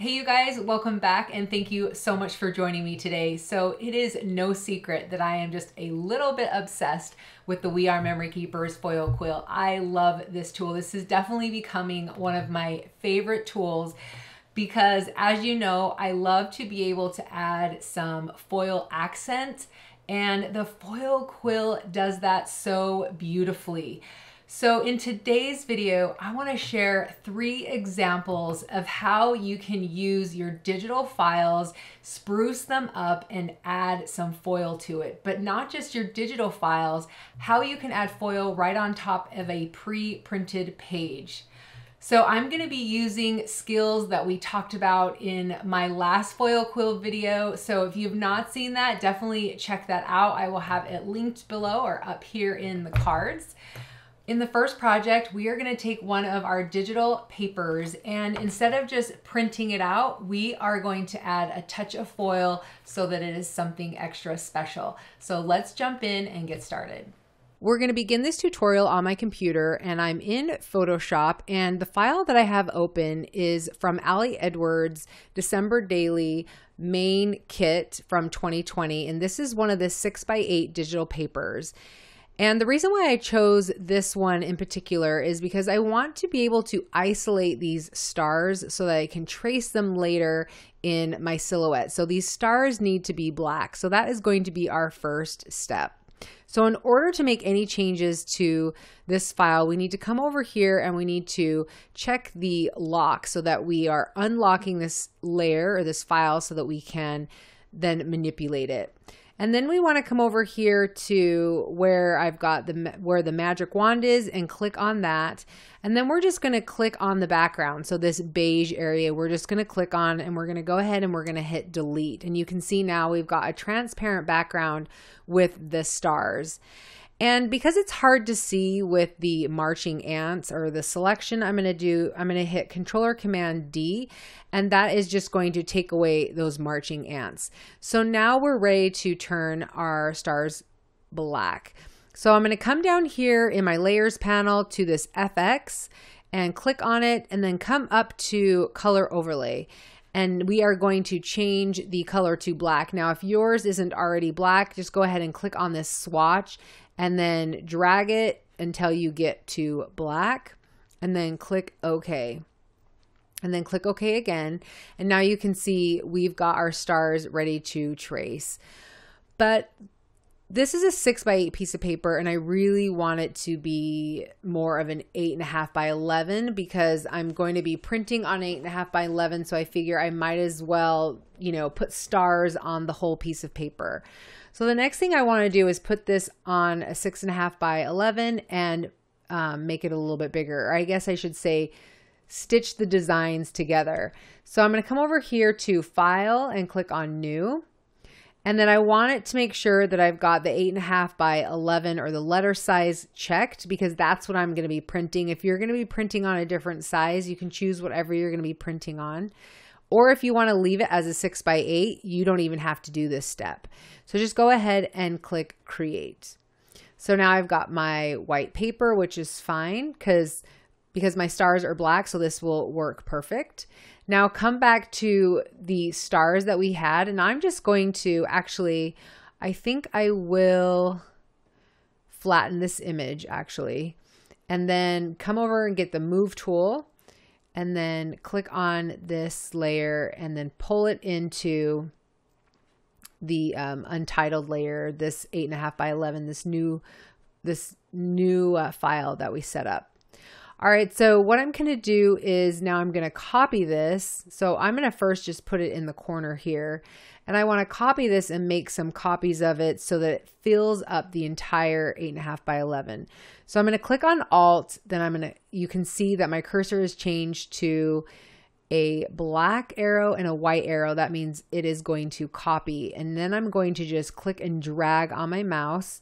Hey, you guys, welcome back and thank you so much for joining me today. So, it is no secret that I am just a little bit obsessed with the We Are Memory Keepers foil quill. I love this tool. This is definitely becoming one of my favorite tools because, as you know, I love to be able to add some foil accent, and the foil quill does that so beautifully. So in today's video, I wanna share three examples of how you can use your digital files, spruce them up and add some foil to it. But not just your digital files, how you can add foil right on top of a pre-printed page. So I'm gonna be using skills that we talked about in my last foil quill video. So if you've not seen that, definitely check that out. I will have it linked below or up here in the cards. In the first project, we are gonna take one of our digital papers and instead of just printing it out, we are going to add a touch of foil so that it is something extra special. So let's jump in and get started. We're going to begin this tutorial on my computer and I'm in Photoshop and the file that I have open is from Ali Edwards December Daily main kit from 2020 and this is one of the 6x8 digital papers. And the reason why I chose this one in particular is because I want to be able to isolate these stars so that I can trace them later in my silhouette. So these stars need to be black. So that is going to be our first step. So in order to make any changes to this file, we need to come over here and we need to check the lock so that we are unlocking this layer or this file so that we can then manipulate it. And then we want to come over here to where I've got the where the magic wand is and click on that. And then we're just going to click on the background. So this beige area, we're just going to click on and we're going to go ahead and we're going to hit delete. And you can see now we've got a transparent background with the stars. And because it's hard to see with the marching ants or the selection, I'm going to do, I'm going to hit controller command D, and that is just going to take away those marching ants. So now we're ready to turn our stars black. So I'm going to come down here in my layers panel to this FX and click on it and then come up to color overlay and we are going to change the color to black. Now, if yours isn't already black, just go ahead and click on this swatch and then drag it until you get to black and then click OK. And then click OK again. And now you can see we've got our stars ready to trace. But this is a six by eight piece of paper and I really want it to be more of an eight and a half by 11 because I'm going to be printing on eight and a half by 11. So I figure I might as well, you know, put stars on the whole piece of paper. So the next thing I want to do is put this on a six and a half by 11 and um, make it a little bit bigger. I guess I should say stitch the designs together. So I'm going to come over here to file and click on new. And then I want it to make sure that I've got the eight and a half by 11 or the letter size checked because that's what I'm going to be printing. If you're going to be printing on a different size, you can choose whatever you're going to be printing on. Or if you want to leave it as a six by eight, you don't even have to do this step. So just go ahead and click create. So now I've got my white paper, which is fine because because my stars are black, so this will work perfect. Now come back to the stars that we had, and I'm just going to actually, I think I will flatten this image actually, and then come over and get the move tool and then click on this layer and then pull it into the um, untitled layer, this eight and a half by 11, this new, this new uh, file that we set up. All right, so what I'm to do is now I'm to copy this. So I'm to first just put it in the corner here. And I want to copy this and make some copies of it so that it fills up the entire 8.5 by 11. So I'm going to click on Alt, then I'm going to, you can see that my cursor is changed to a black arrow and a white arrow. That means it is going to copy. And then I'm going to just click and drag on my mouse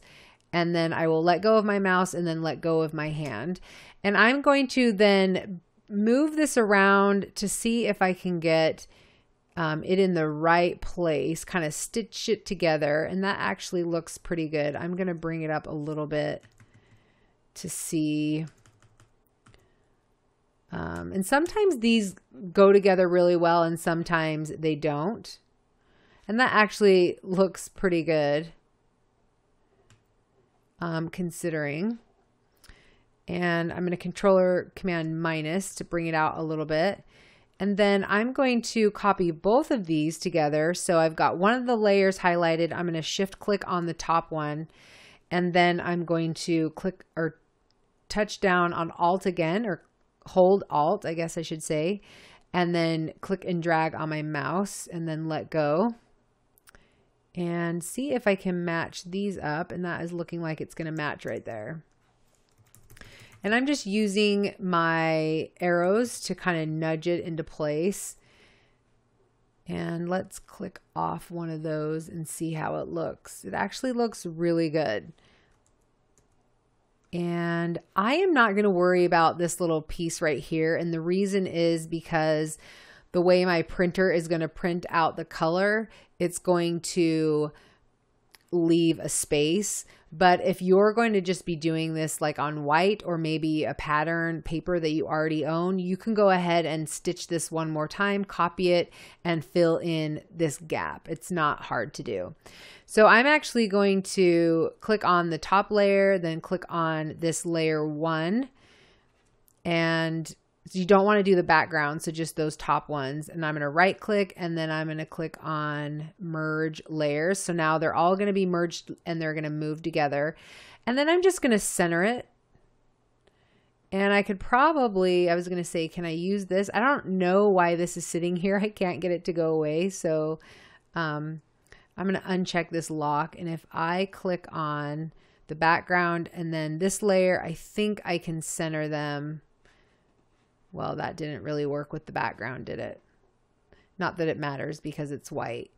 and then I will let go of my mouse and then let go of my hand. And I'm going to then move this around to see if I can get um, it in the right place, kind of stitch it together. And that actually looks pretty good. I'm going to bring it up a little bit to see. Um, and sometimes these go together really well and sometimes they don't. And that actually looks pretty good um, considering. And I'm going to controller command minus to bring it out a little bit. And then I'm going to copy both of these together. So I've got one of the layers highlighted. I'm going to shift click on the top one. And then I'm going to click or touch down on alt again or hold alt, I guess I should say. And then click and drag on my mouse and then let go. And see if I can match these up. And that is looking like it's going to match right there. And I'm just using my arrows to kind of nudge it into place. And let's click off one of those and see how it looks. It actually looks really good. And I am not going to worry about this little piece right here. And the reason is because the way my printer is going to print out the color, it's going to leave a space. But if you're going to just be doing this like on white or maybe a pattern paper that you already own, you can go ahead and stitch this one more time, copy it, and fill in this gap. It's not hard to do. So I'm actually going to click on the top layer, then click on this layer one, and so you don't want to do the background, so just those top ones. And I'm going to right click and then I'm going to click on merge layers. So now they're all going to be merged and they're going to move together. And then I'm just going to center it. And I could probably, I was going to say, can I use this? I don't know why this is sitting here. I can't get it to go away. So um, I'm going to uncheck this lock. And if I click on the background and then this layer, I think I can center them well, that didn't really work with the background, did it? Not that it matters because it's white.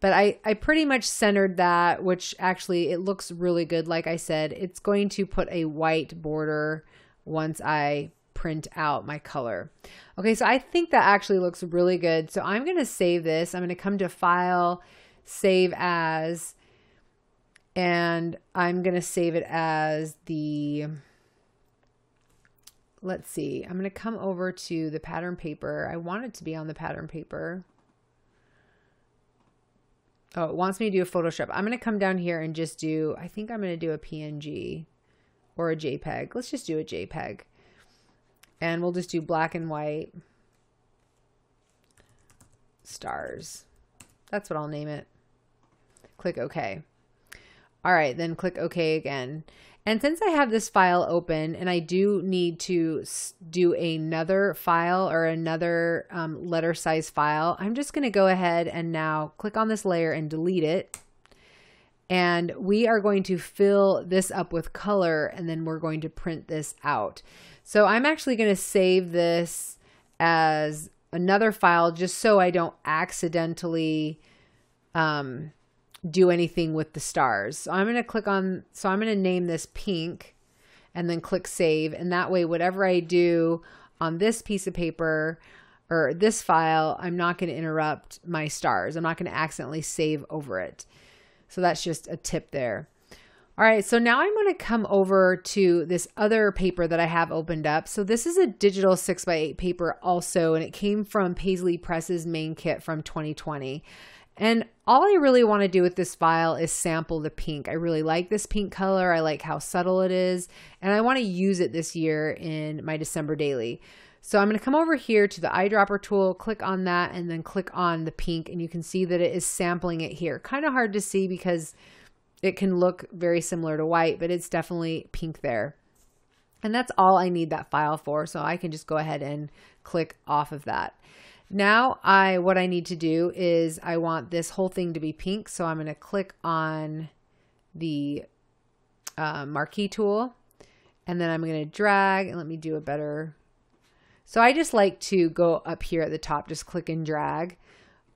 But I, I pretty much centered that, which actually it looks really good. Like I said, it's going to put a white border once I print out my color. Okay, so I think that actually looks really good. So I'm going to save this. I'm going to come to File, Save As, and I'm going to save it as the let's see, I'm going to come over to the pattern paper. I want it to be on the pattern paper. Oh, it wants me to do a Photoshop. I'm going to come down here and just do, I think I'm going to do a PNG or a JPEG. Let's just do a JPEG. And we'll just do black and white stars. That's what I'll name it. Click OK. All right, then click OK again. And since I have this file open and I do need to do another file or another um, letter size file, I'm just going to go ahead and now click on this layer and delete it. And we are going to fill this up with color and then we're going to print this out. So I'm actually going to save this as another file just so I don't accidentally um, do anything with the stars. So I'm going to click on, so I'm going to name this pink and then click save. And that way, whatever I do on this piece of paper or this file, I'm not going to interrupt my stars. I'm not going to accidentally save over it. So that's just a tip there. All right, so now I'm going to come over to this other paper that I have opened up. So this is a digital 6x8 paper also, and it came from Paislee Press's main kit from 2020. And all I really want to do with this file is sample the pink. I really like this pink color. I like how subtle it is. And I want to use it this year in my December daily. So I'm going to come over here to the eyedropper tool, click on that, and then click on the pink. And you can see that it is sampling it here. Kind of hard to see because it can look very similar to white, but it's definitely pink there. And that's all I need that file for. So I can just go ahead and click off of that. Now I, what I need to do is I want this whole thing to be pink. So I'm going to click on the uh, marquee tool and then I'm going to drag and let me do a better. So I just like to go up here at the top, just click and drag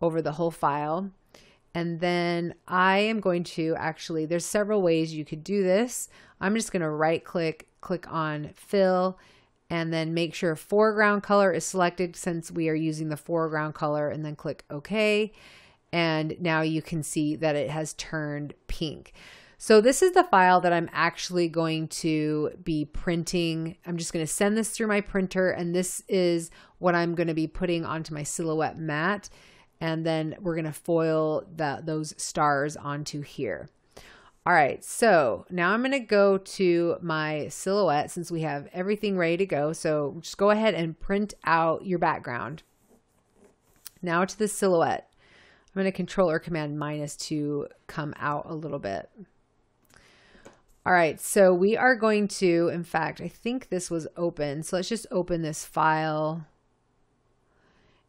over the whole file. And then I am going to actually, there's several ways you could do this. I'm just going to right click, click on fill and then make sure foreground color is selected since we are using the foreground color and then click OK. And now you can see that it has turned pink. So this is the file that I'm actually going to be printing. I'm just going to send this through my printer and this is what I'm going to be putting onto my silhouette mat. And then we're going to foil the, those stars onto here. All right, so now I'm going to go to my silhouette since we have everything ready to go. So just go ahead and print out your background. Now to the silhouette. I'm going to control or command minus to come out a little bit. All right, so we are going to, in fact, I think this was open. So let's just open this file.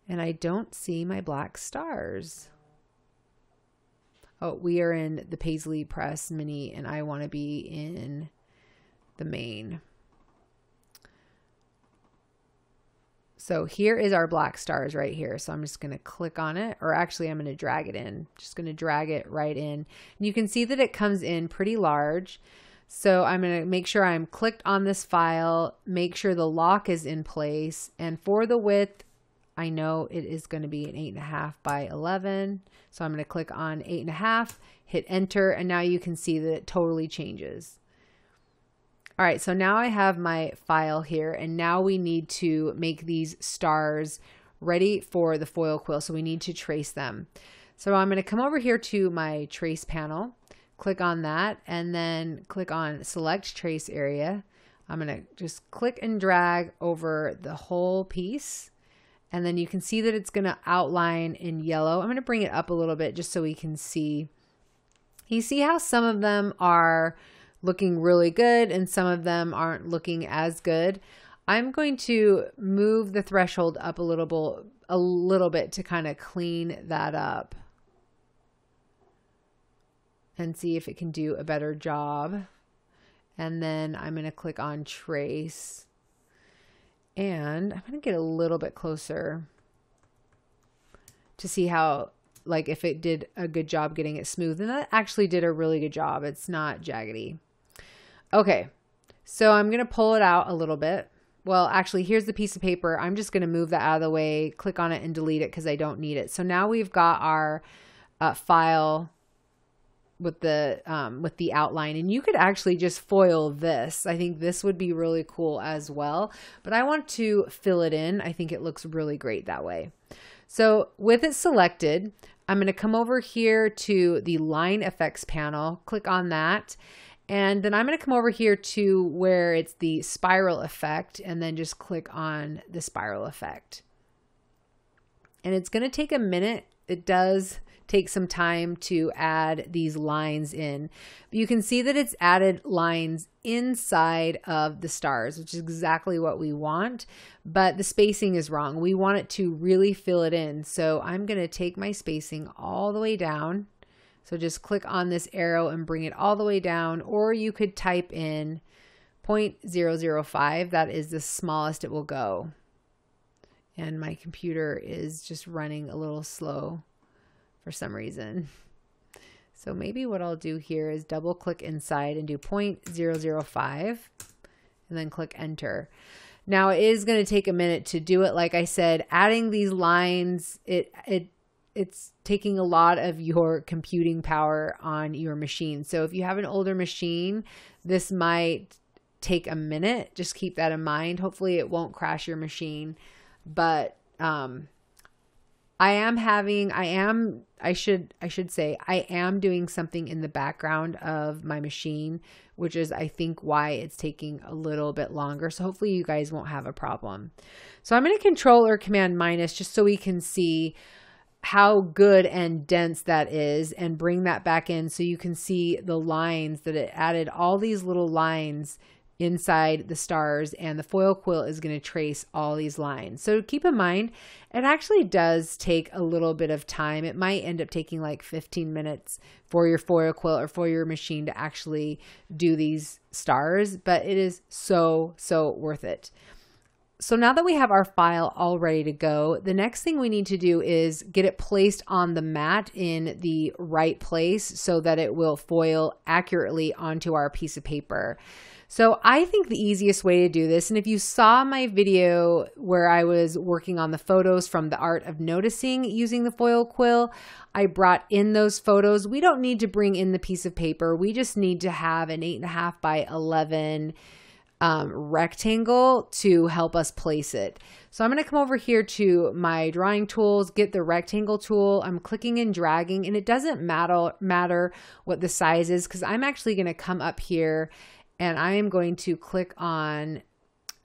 And I don't see my black stars. Oh, we are in the Paislee Press Mini, and I want to be in the main. So here is our black stars right here. So I'm just going to click on it, or actually I'm going to drag it in. Just going to drag it right in. And you can see that it comes in pretty large. So I'm going to make sure I'm clicked on this file, make sure the lock is in place. And for the width, I know it is going to be an 8.5 by 11. So I'm going to click on 8.5, hit enter, and now you can see that it totally changes. All right, so now I have my file here, and now we need to make these stars ready for the foil quill. So we need to trace them. So I'm going to come over here to my trace panel, click on that, and then click on select trace area. I'm going to just click and drag over the whole piece and then you can see that it's going to outline in yellow. I'm going to bring it up a little bit just so we can see. You see how some of them are looking really good and some of them aren't looking as good. I'm going to move the threshold up a little bit, a little bit to kind of clean that up and see if it can do a better job. And then I'm going to click on trace and I'm going to get a little bit closer to see how, like, if it did a good job getting it smooth. And that actually did a really good job. It's not jaggedy. Okay, so I'm going to pull it out a little bit. Well, actually, here's the piece of paper. I'm just going to move that out of the way, click on it, and delete it because I don't need it. So now we've got our uh, file with the um, with the outline. And you could actually just foil this. I think this would be really cool as well. But I want to fill it in. I think it looks really great that way. So with it selected I'm going to come over here to the line effects panel click on that and then I'm going to come over here to where it's the spiral effect and then just click on the spiral effect. And it's going to take a minute. It does take some time to add these lines in. You can see that it's added lines inside of the stars, which is exactly what we want, but the spacing is wrong. We want it to really fill it in. So I'm going to take my spacing all the way down. So just click on this arrow and bring it all the way down, or you could type in 0.005. That is the smallest it will go. And my computer is just running a little slow for some reason. So maybe what I'll do here is double click inside and do 0.005 and then click enter. Now it is going to take a minute to do it. Like I said, adding these lines, it, it, it's taking a lot of your computing power on your machine. So if you have an older machine, this might take a minute. Just keep that in mind. Hopefully it won't crash your machine, but, um, I am having I am I should I should say I am doing something in the background of my machine, which is I think why it's taking a little bit longer. So hopefully you guys won't have a problem. So I'm going to control or command minus just so we can see how good and dense that is and bring that back in so you can see the lines that it added all these little lines inside the stars and the foil quill is going to trace all these lines. So keep in mind, it actually does take a little bit of time. It might end up taking like 15 minutes for your foil quill or for your machine to actually do these stars, but it is so, so worth it. So now that we have our file all ready to go, the next thing we need to do is get it placed on the mat in the right place so that it will foil accurately onto our piece of paper. So I think the easiest way to do this, and if you saw my video where I was working on the photos from the art of noticing using the foil quill, I brought in those photos. We don't need to bring in the piece of paper. We just need to have an eight and a half by 11 um, rectangle to help us place it. So I'm going to come over here to my drawing tools, get the rectangle tool. I'm clicking and dragging and it doesn't matter, matter what the size is because I'm actually going to come up here and I am going to click on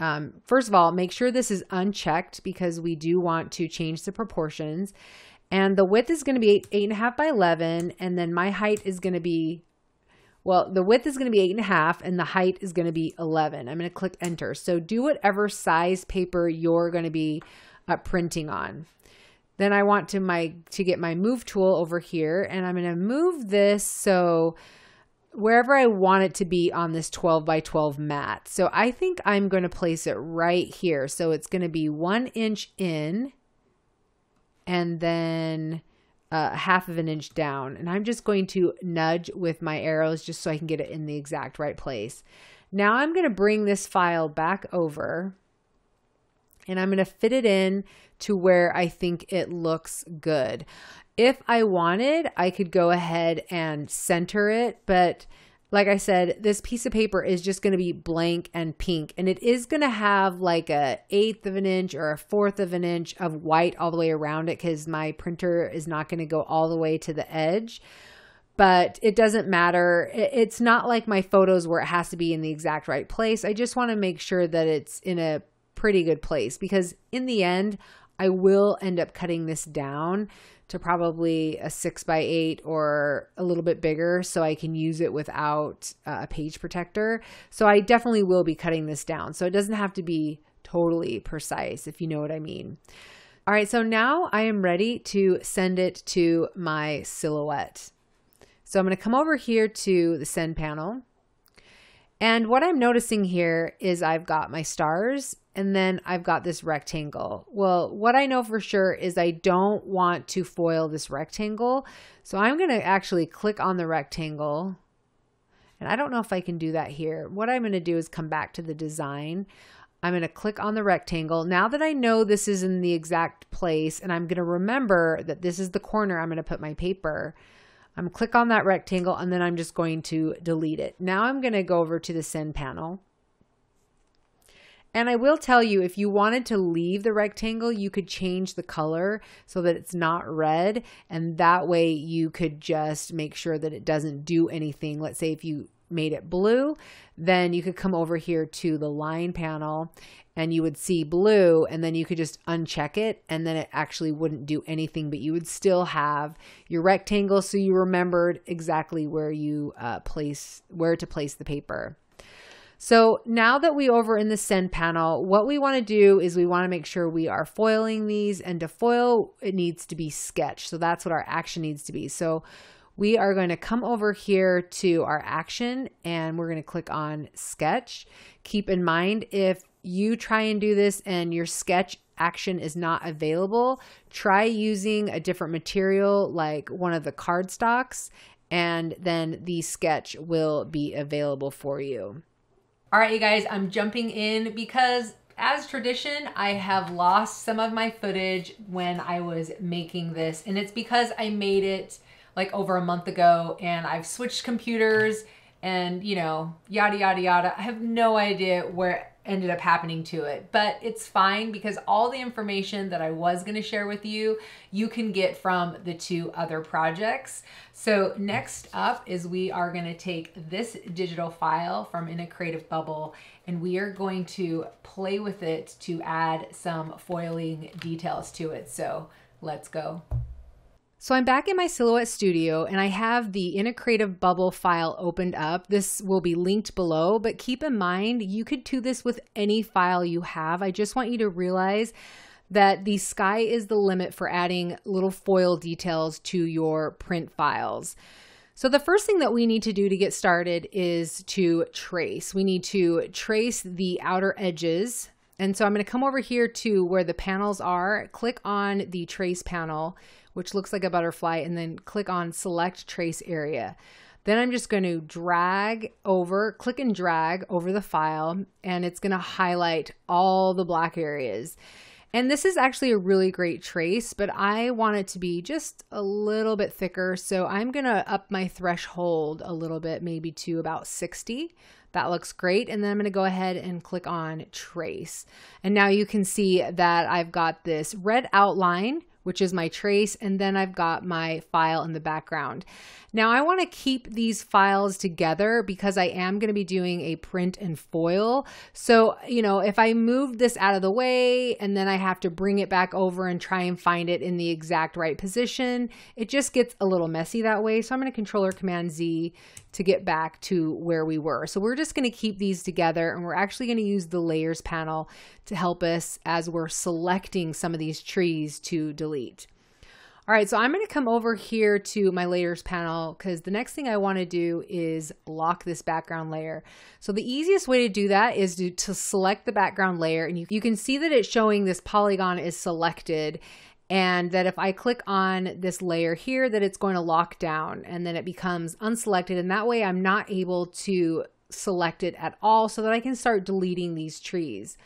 um, first of all, make sure this is unchecked because we do want to change the proportions. And the width is going to be eight, eight and a half by 11. And then my height is going to be, well, the width is going to be eight and a half and the height is going to be 11. I'm going to click enter. So do whatever size paper you're going to be uh, printing on. Then I want to my to get my move tool over here and I'm going to move this so wherever I want it to be on this 12 by 12 mat. So I think I'm going to place it right here. So it's going to be one inch in and then uh, half of an inch down. And I'm just going to nudge with my arrows just so I can get it in the exact right place. Now I'm going to bring this file back over and I'm going to fit it in to where I think it looks good. If I wanted, I could go ahead and center it, but like I said, this piece of paper is just going to be blank and pink, and it is going to have like a eighth of an inch or a fourth of an inch of white all the way around it because my printer is not going to go all the way to the edge. But it doesn't matter. It's not like my photos where it has to be in the exact right place. I just want to make sure that it's in a pretty good place because in the end, I will end up cutting this down to probably a six by eight or a little bit bigger so I can use it without uh, a page protector. So I definitely will be cutting this down. So it doesn't have to be totally precise, if you know what I mean. All right, so now I am ready to send it to my silhouette. So I'm going to come over here to the send panel. And what I'm noticing here is I've got my stars and then I've got this rectangle. Well, what I know for sure is I don't want to foil this rectangle. So I'm going to actually click on the rectangle. And I don't know if I can do that here. What I'm going to do is come back to the design. I'm going to click on the rectangle. Now that I know this is in the exact place and I'm going to remember that this is the corner I'm going to put my paper, I'm click on that rectangle and then I'm just going to delete it. Now I'm going to go over to the send panel. And I will tell you, if you wanted to leave the rectangle, you could change the color so that it's not red. And that way you could just make sure that it doesn't do anything. Let's say if you made it blue, then you could come over here to the line panel and you would see blue and then you could just uncheck it and then it actually wouldn't do anything, but you would still have your rectangle so you remembered exactly where you uh, place, where to place the paper. So now that we over in the send panel, what we want to do is we want to make sure we are foiling these and to foil, it needs to be sketch. So that's what our action needs to be. So we are going to come over here to our action and we're going to click on sketch. Keep in mind if you try and do this and your sketch action is not available, try using a different material like one of the cardstocks and then the sketch will be available for you. All right, you guys, I'm jumping in because as tradition, I have lost some of my footage when I was making this. And it's because I made it like over a month ago and I've switched computers and, you know, yada, yada, yada. I have no idea where ended up happening to it. But it's fine because all the information that I was going to share with you, you can get from the two other projects. So next up is we are going to take this digital file from In a Creative Bubble and we are going to play with it to add some foiling details to it. So let's go. So I'm back in my Silhouette studio and I have the In a Creative Bubble file opened up. This will be linked below, but keep in mind you could do this with any file you have. I just want you to realize that the sky is the limit for adding little foil details to your print files. So the first thing that we need to do to get started is to trace. We need to trace the outer edges. And so I'm going to come over here to where the panels are, click on the trace panel, which looks like a butterfly, and then click on select trace area. Then I'm just going to drag over, click and drag over the file, and it's going to highlight all the black areas. And this is actually a really great trace, but I want it to be just a little bit thicker. So I'm going to up my threshold a little bit, maybe to about 60. That looks great. And then I'm going to go ahead and click on trace. And now you can see that I've got this red outline which is my trace, and then I've got my file in the background. Now I want to keep these files together because I am going to be doing a print and foil. So, you know, if I move this out of the way and then I have to bring it back over and try and find it in the exact right position, it just gets a little messy that way. So I'm going to controller command Z to get back to where we were. So we're just going to keep these together and we're actually going to use the layers panel to help us as we're selecting some of these trees to delete. All right, so I'm going to come over here to my layers panel because the next thing I want to do is lock this background layer. So the easiest way to do that is to, to select the background layer and you, you can see that it's showing this polygon is selected and that if I click on this layer here that it's going to lock down and then it becomes unselected and that way I'm not able to select it at all so that I can start deleting these trees.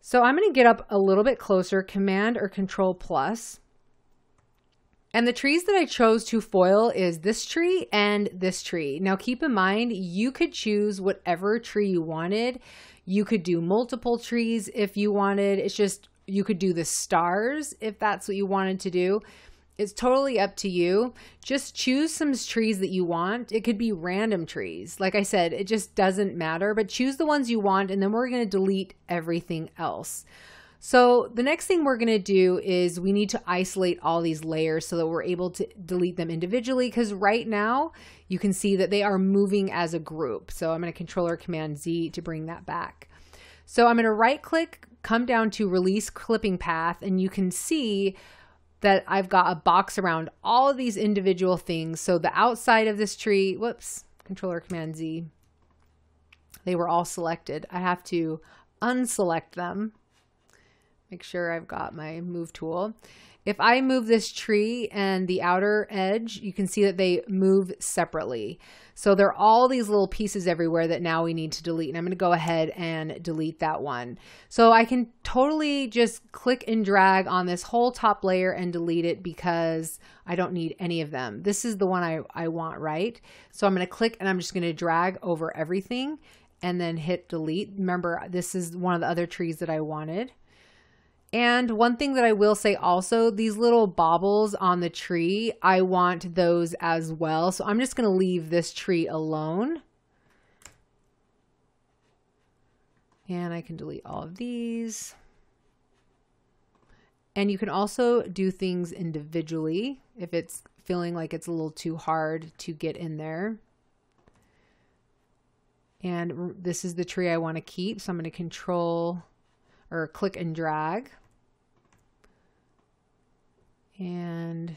So I'm going to get up a little bit closer, Command or Control plus. And the trees that I chose to foil is this tree and this tree. Now keep in mind, you could choose whatever tree you wanted. You could do multiple trees if you wanted. It's just you could do the stars if that's what you wanted to do. It's totally up to you. Just choose some trees that you want. It could be random trees. Like I said, it just doesn't matter, but choose the ones you want and then we're going to delete everything else. So the next thing we're going to do is we need to isolate all these layers so that we're able to delete them individually because right now you can see that they are moving as a group. So I'm going to controller command Z to bring that back. So I'm going to right click, come down to release clipping path, and you can see that I've got a box around all of these individual things. So the outside of this tree, whoops, controller command Z, they were all selected. I have to unselect them. Make sure I've got my move tool. If I move this tree and the outer edge, you can see that they move separately. So there are all these little pieces everywhere that now we need to delete. And I'm going to go ahead and delete that one. So I can totally just click and drag on this whole top layer and delete it because I don't need any of them. This is the one I, I want, right? So I'm going to click and I'm just going to drag over everything and then hit delete. Remember, this is one of the other trees that I wanted. And one thing that I will say also, these little baubles on the tree, I want those as well. So I'm just going to leave this tree alone. And I can delete all of these. And you can also do things individually if it's feeling like it's a little too hard to get in there. And this is the tree I want to keep. So I'm going to control or click and drag. And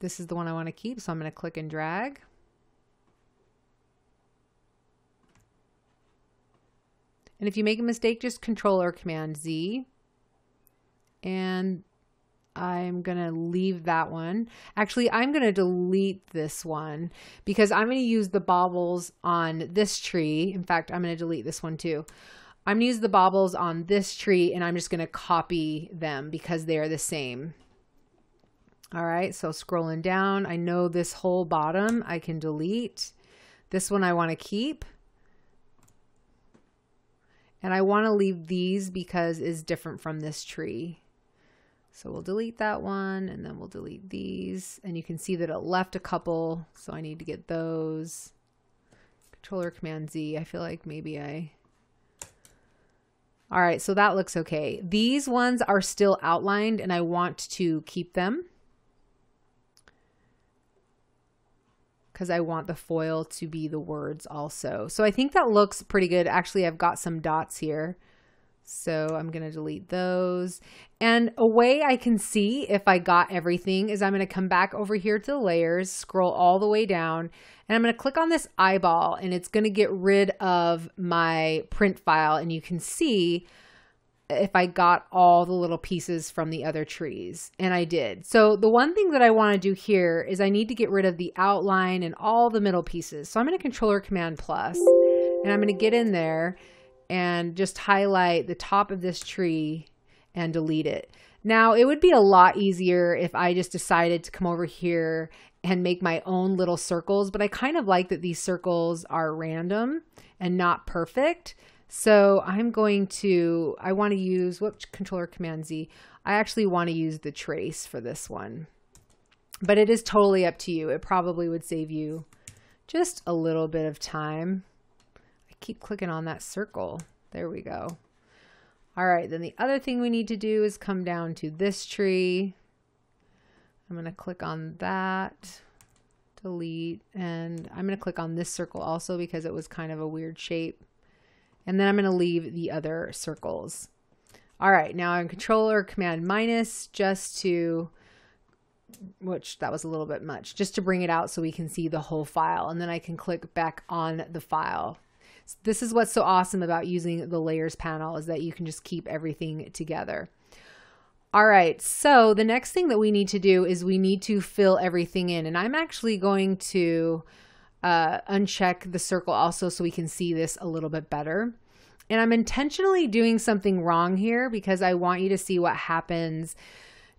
this is the one I want to keep. So I'm going to click and drag. And if you make a mistake, just control or command Z. And I'm going to leave that one. Actually, I'm going to delete this one because I'm going to use the baubles on this tree. In fact, I'm going to delete this one too. I'm going to use the baubles on this tree and I'm just going to copy them because they are the same. All right, so scrolling down, I know this whole bottom I can delete. This one I want to keep. And I want to leave these because is different from this tree. So we'll delete that one and then we'll delete these. And you can see that it left a couple, so I need to get those. Controller Command Z. I feel like maybe I all right, so that looks okay. These ones are still outlined and I want to keep them because I want the foil to be the words also. So I think that looks pretty good. Actually, I've got some dots here. So I'm going to delete those. And a way I can see if I got everything is I'm going to come back over here to the layers, scroll all the way down, and I'm going to click on this eyeball and it's going to get rid of my print file. And you can see if I got all the little pieces from the other trees. And I did. So the one thing that I want to do here is I need to get rid of the outline and all the middle pieces. So I'm going to controller command plus and I'm going to get in there and just highlight the top of this tree and delete it. Now, it would be a lot easier if I just decided to come over here and make my own little circles, but I kind of like that these circles are random and not perfect. So I'm going to, I want to use, what controller command Z? I actually want to use the trace for this one. But it is totally up to you. It probably would save you just a little bit of time. I keep clicking on that circle. There we go. All right, then the other thing we need to do is come down to this tree. I'm going to click on that, delete, and I'm going to click on this circle also because it was kind of a weird shape. And then I'm going to leave the other circles. All right, now I'm controller command minus just to, which that was a little bit much, just to bring it out so we can see the whole file. And then I can click back on the file. This is what's so awesome about using the layers panel is that you can just keep everything together. All right, so the next thing that we need to do is we need to fill everything in. And I'm actually going to uh, uncheck the circle also so we can see this a little bit better. And I'm intentionally doing something wrong here because I want you to see what happens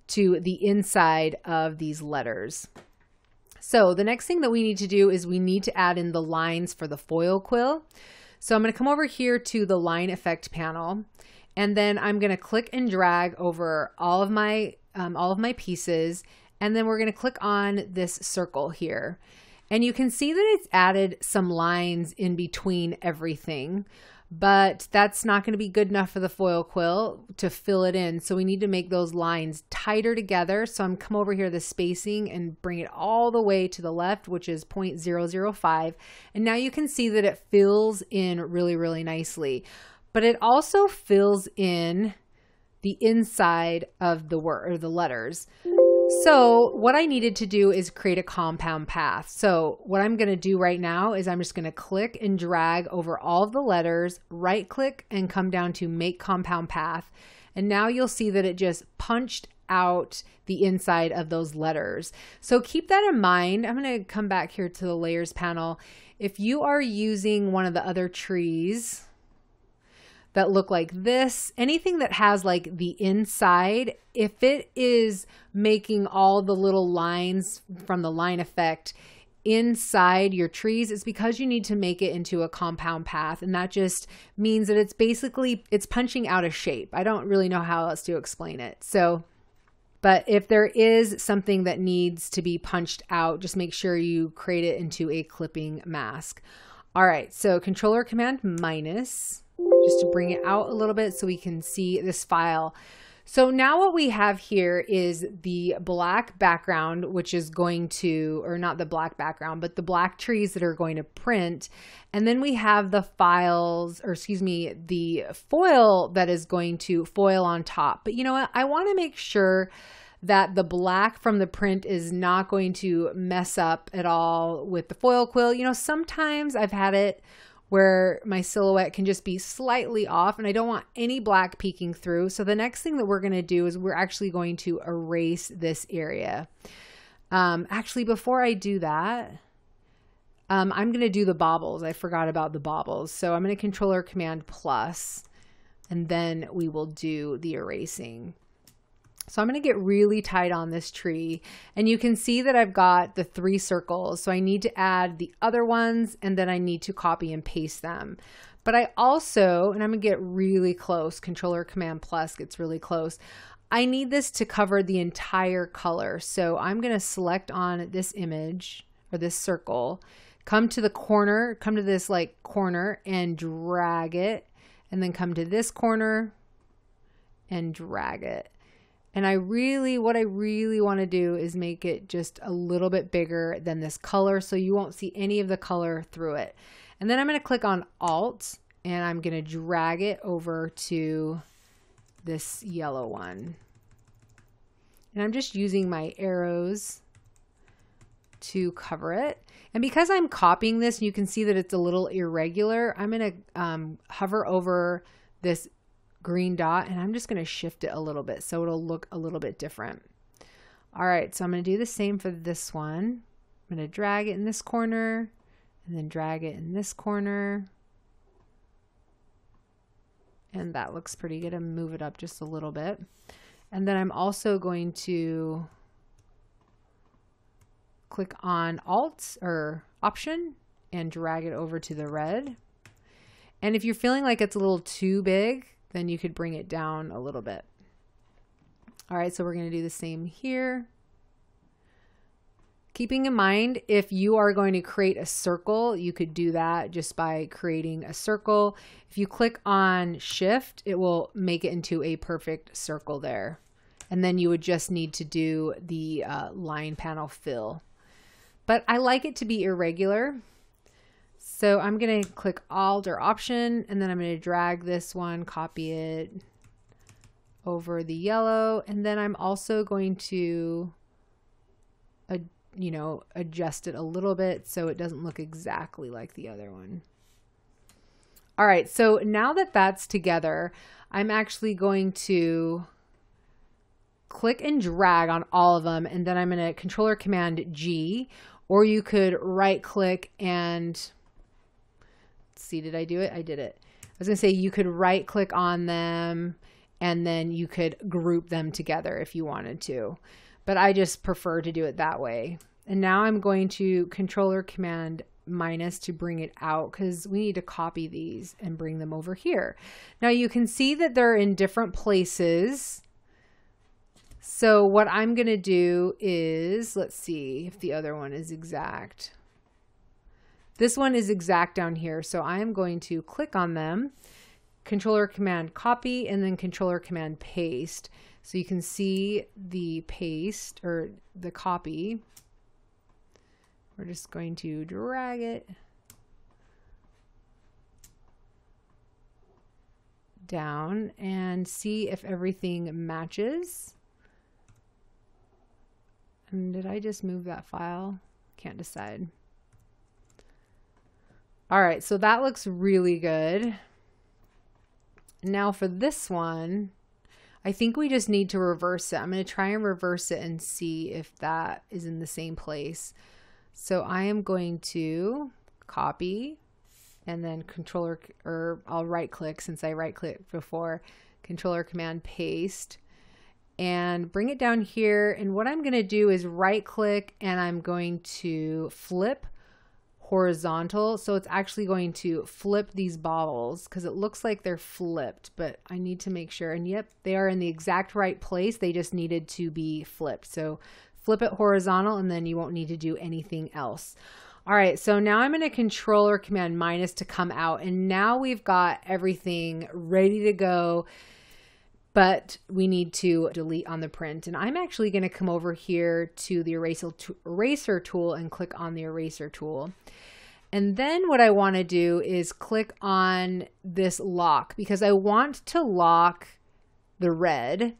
to the inside of these letters. So the next thing that we need to do is we need to add in the lines for the foil quill. So I'm going to come over here to the line effect panel and then I'm going to click and drag over all of my um, all of my pieces and then we're going to click on this circle here. And you can see that it's added some lines in between everything but that's not going to be good enough for the foil quill to fill it in. So we need to make those lines tighter together. So I'm come over here the spacing and bring it all the way to the left, which is 0.005. And now you can see that it fills in really, really nicely. But it also fills in the inside of the word or the letters. So what I needed to do is create a compound path. So what I'm going to do right now is I'm just going to click and drag over all the letters, right click and come down to make compound path. And now you'll see that it just punched out the inside of those letters. So keep that in mind. I'm going to come back here to the layers panel. If you are using one of the other trees, that look like this, anything that has like the inside, if it is making all the little lines from the line effect inside your trees, it's because you need to make it into a compound path. And that just means that it's basically, it's punching out a shape. I don't really know how else to explain it. So, but if there is something that needs to be punched out, just make sure you create it into a clipping mask. All right, so controller command minus just to bring it out a little bit so we can see this file. So now what we have here is the black background, which is going to, or not the black background, but the black trees that are going to print. And then we have the files, or excuse me, the foil that is going to foil on top. But you know what? I want to make sure that the black from the print is not going to mess up at all with the foil quill. You know, sometimes I've had it where my silhouette can just be slightly off and I don't want any black peeking through. So the next thing that we're going to do is we're actually going to erase this area. Um, actually, before I do that, um, I'm going to do the bobbles. I forgot about the bobbles. So I'm going to controller command plus, and then we will do the erasing. So I'm going to get really tight on this tree and you can see that I've got the three circles. So I need to add the other ones and then I need to copy and paste them. But I also, and I'm going to get really close, controller command plus gets really close. I need this to cover the entire color. So I'm going to select on this image or this circle, come to the corner, come to this like corner and drag it and then come to this corner and drag it. And I really, what I really want to do is make it just a little bit bigger than this color so you won't see any of the color through it. And then I'm going to click on Alt and I'm going to drag it over to this yellow one. And I'm just using my arrows to cover it. And because I'm copying this, you can see that it's a little irregular, I'm going to um, hover over this green dot and I'm just going to shift it a little bit so it'll look a little bit different. All right, so I'm going to do the same for this one. I'm going to drag it in this corner and then drag it in this corner. And that looks pretty good. And move it up just a little bit. And then I'm also going to click on Alt or Option and drag it over to the red. And if you're feeling like it's a little too big, then you could bring it down a little bit. All right, so we're going to do the same here. Keeping in mind, if you are going to create a circle, you could do that just by creating a circle. If you click on shift, it will make it into a perfect circle there. And then you would just need to do the uh, line panel fill. But I like it to be irregular. So I'm going to click Alt or Option, and then I'm going to drag this one, copy it over the yellow. And then I'm also going to you know, adjust it a little bit so it doesn't look exactly like the other one. All right, so now that that's together, I'm actually going to click and drag on all of them and then I'm going to controller command G or you could right click and see did I do it? I did it. I was going to say you could right click on them and then you could group them together if you wanted to but I just prefer to do it that way. And now I'm going to controller command minus to bring it out because we need to copy these and bring them over here. Now you can see that they're in different places. So what I'm going to do is, let's see if the other one is exact. This one is exact down here. So I'm going to click on them, controller command copy, and then controller command paste. So you can see the paste or the copy. We're just going to drag it down and see if everything matches. And did I just move that file? Can't decide. All right, so that looks really good. Now for this one, I think we just need to reverse it. I'm going to try and reverse it and see if that is in the same place. So I am going to copy and then controller or I'll right click since I right clicked before controller command paste and bring it down here and what I'm going to do is right click and I'm going to flip horizontal. So it's actually going to flip these bottles because it looks like they're flipped, but I need to make sure. And yep, they are in the exact right place. They just needed to be flipped. So flip it horizontal and then you won't need to do anything else. All right, so now I'm going to controller command minus to come out. And now we've got everything ready to go but we need to delete on the print. And I'm actually going to come over here to the eraser, eraser tool and click on the eraser tool. And then what I want to do is click on this lock because I want to lock the red.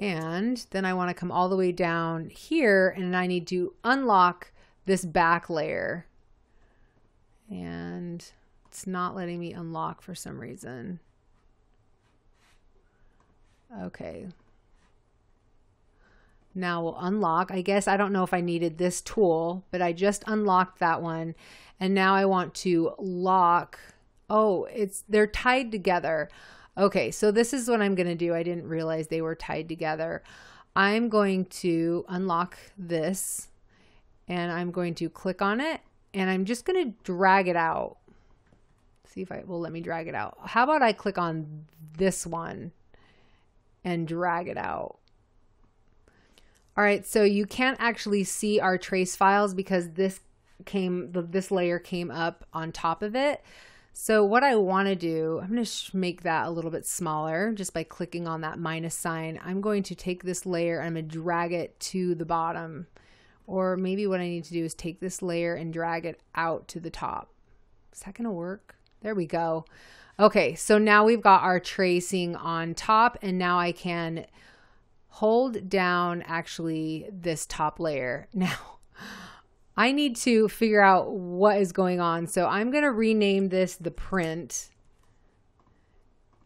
And then I want to come all the way down here and I need to unlock this back layer. And it's not letting me unlock for some reason. Okay. Now we'll unlock. I guess I don't know if I needed this tool, but I just unlocked that one. And now I want to lock. Oh, it's they're tied together. Okay, so this is what I'm going to do. I didn't realize they were tied together. I'm going to unlock this and I'm going to click on it and I'm just going to drag it out. See if I will let me drag it out. How about I click on this one and drag it out. All right, so you can't actually see our trace files because this came, this layer came up on top of it. So what I want to do, I'm going to make that a little bit smaller just by clicking on that minus sign. I'm going to take this layer and I'm going to drag it to the bottom. Or maybe what I need to do is take this layer and drag it out to the top. Is that going to work? There we go. Okay, so now we've got our tracing on top and now I can hold down actually this top layer. Now, I need to figure out what is going on. So I'm going to rename this the print.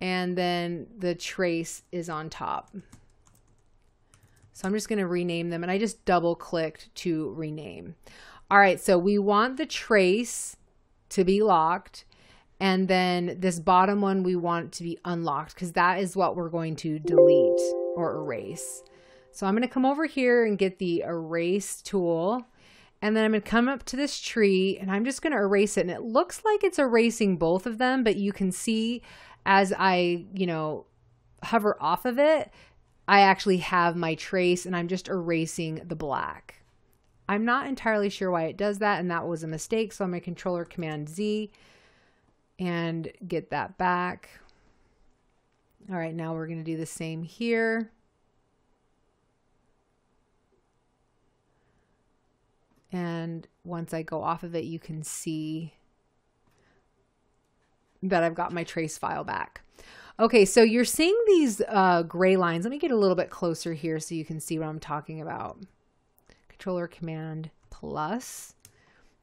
and then the trace is on top. So I'm just going to rename them and I just double clicked to rename. All right, so we want the trace to be locked and then this bottom one we want to be unlocked because that is what we're going to delete or erase. So I'm going to come over here and get the erase tool and then I'm going to come up to this tree and I'm just going to erase it. And it looks like it's erasing both of them, but you can see as I, you know, hover off of it, I actually have my trace and I'm just erasing the black. I'm not entirely sure why it does that and that was a mistake. So I'm going to controller command Z and get that back. All right, now we're going to do the same here. And once I go off of it, you can see that I've got my trace file back. Okay, so you're seeing these uh, gray lines. Let me get a little bit closer here so you can see what I'm talking about. Controller Command plus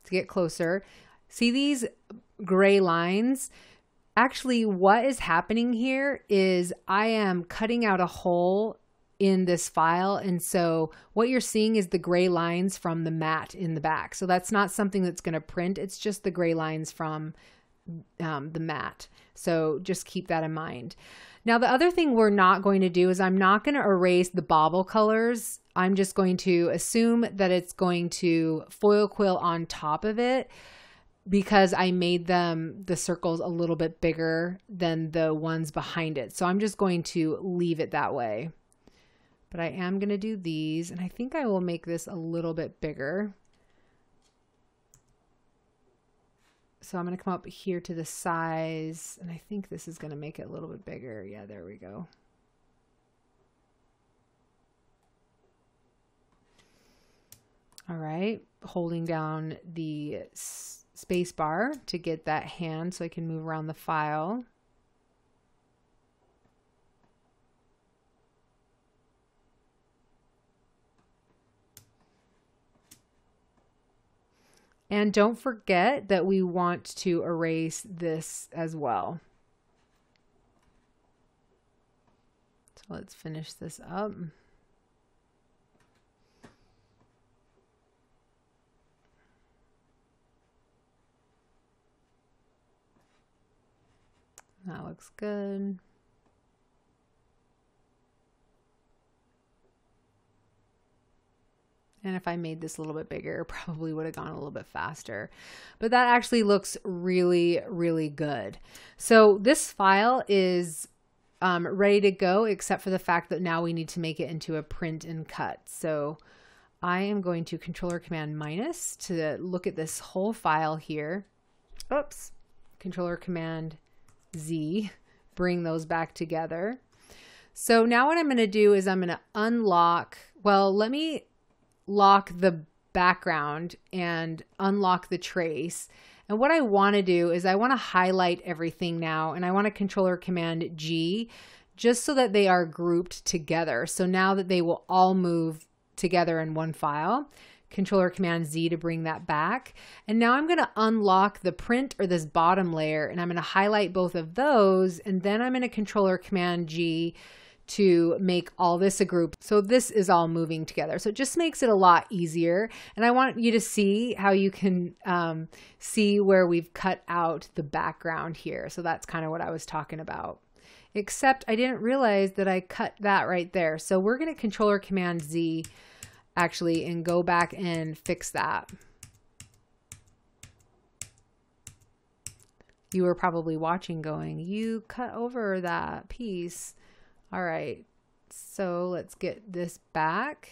to get closer. See these gray lines? Actually, what is happening here is I am cutting out a hole in this file. And so what you're seeing is the gray lines from the mat in the back. So that's not something that's going to print. It's just the gray lines from um, the mat. So just keep that in mind. Now, the other thing we're not going to do is I'm not going to erase the bobble colors. I'm just going to assume that it's going to foil quill on top of it because I made them the circles a little bit bigger than the ones behind it. So I'm just going to leave it that way but I am going to do these and I think I will make this a little bit bigger. So I'm going to come up here to the size and I think this is going to make it a little bit bigger. Yeah, there we go. All right, holding down the space bar to get that hand so I can move around the file. And don't forget that we want to erase this as well. So let's finish this up. That looks good. And if I made this a little bit bigger, probably would have gone a little bit faster. But that actually looks really, really good. So this file is um, ready to go, except for the fact that now we need to make it into a print and cut. So I am going to controller command minus to look at this whole file here. Oops. Controller command Z, bring those back together. So now what I'm going to do is I'm going to unlock, well, let me lock the background and unlock the trace. And what I want to do is I want to highlight everything now and I want to controller command G just so that they are grouped together. So now that they will all move together in one file, controller command Z to bring that back. And now I'm going to unlock the print or this bottom layer and I'm going to highlight both of those and then I'm going to controller command G to make all this a group. So this is all moving together. So it just makes it a lot easier. And I want you to see how you can um, see where we've cut out the background here. So that's kind of what I was talking about. Except I didn't realize that I cut that right there. So we're going to controller command Z actually and go back and fix that. You were probably watching going, you cut over that piece. All right, so let's get this back.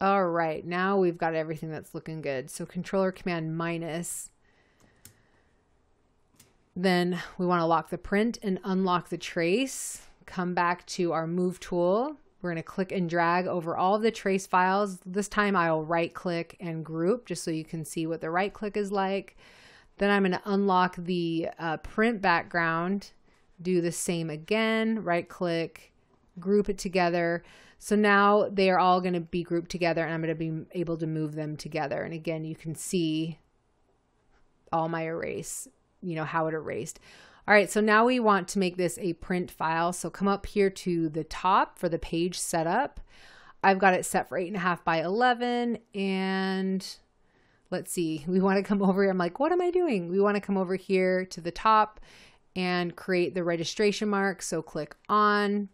All right, now we've got everything that's looking good. So controller command minus. Then we want to lock the print and unlock the trace. Come back to our move tool we're going to click and drag over all of the trace files. This time I'll right click and group just so you can see what the right click is like. Then I'm going to unlock the uh, print background, do the same again, right click, group it together. So now they are all going to be grouped together and I'm going to be able to move them together. And again, you can see all my erase, you know, how it erased. All right, so now we want to make this a print file. So come up here to the top for the page setup. I've got it set for eight and a half by 11 and let's see, we want to come over here. I'm like, what am I doing? We want to come over here to the top and create the registration mark. So click on,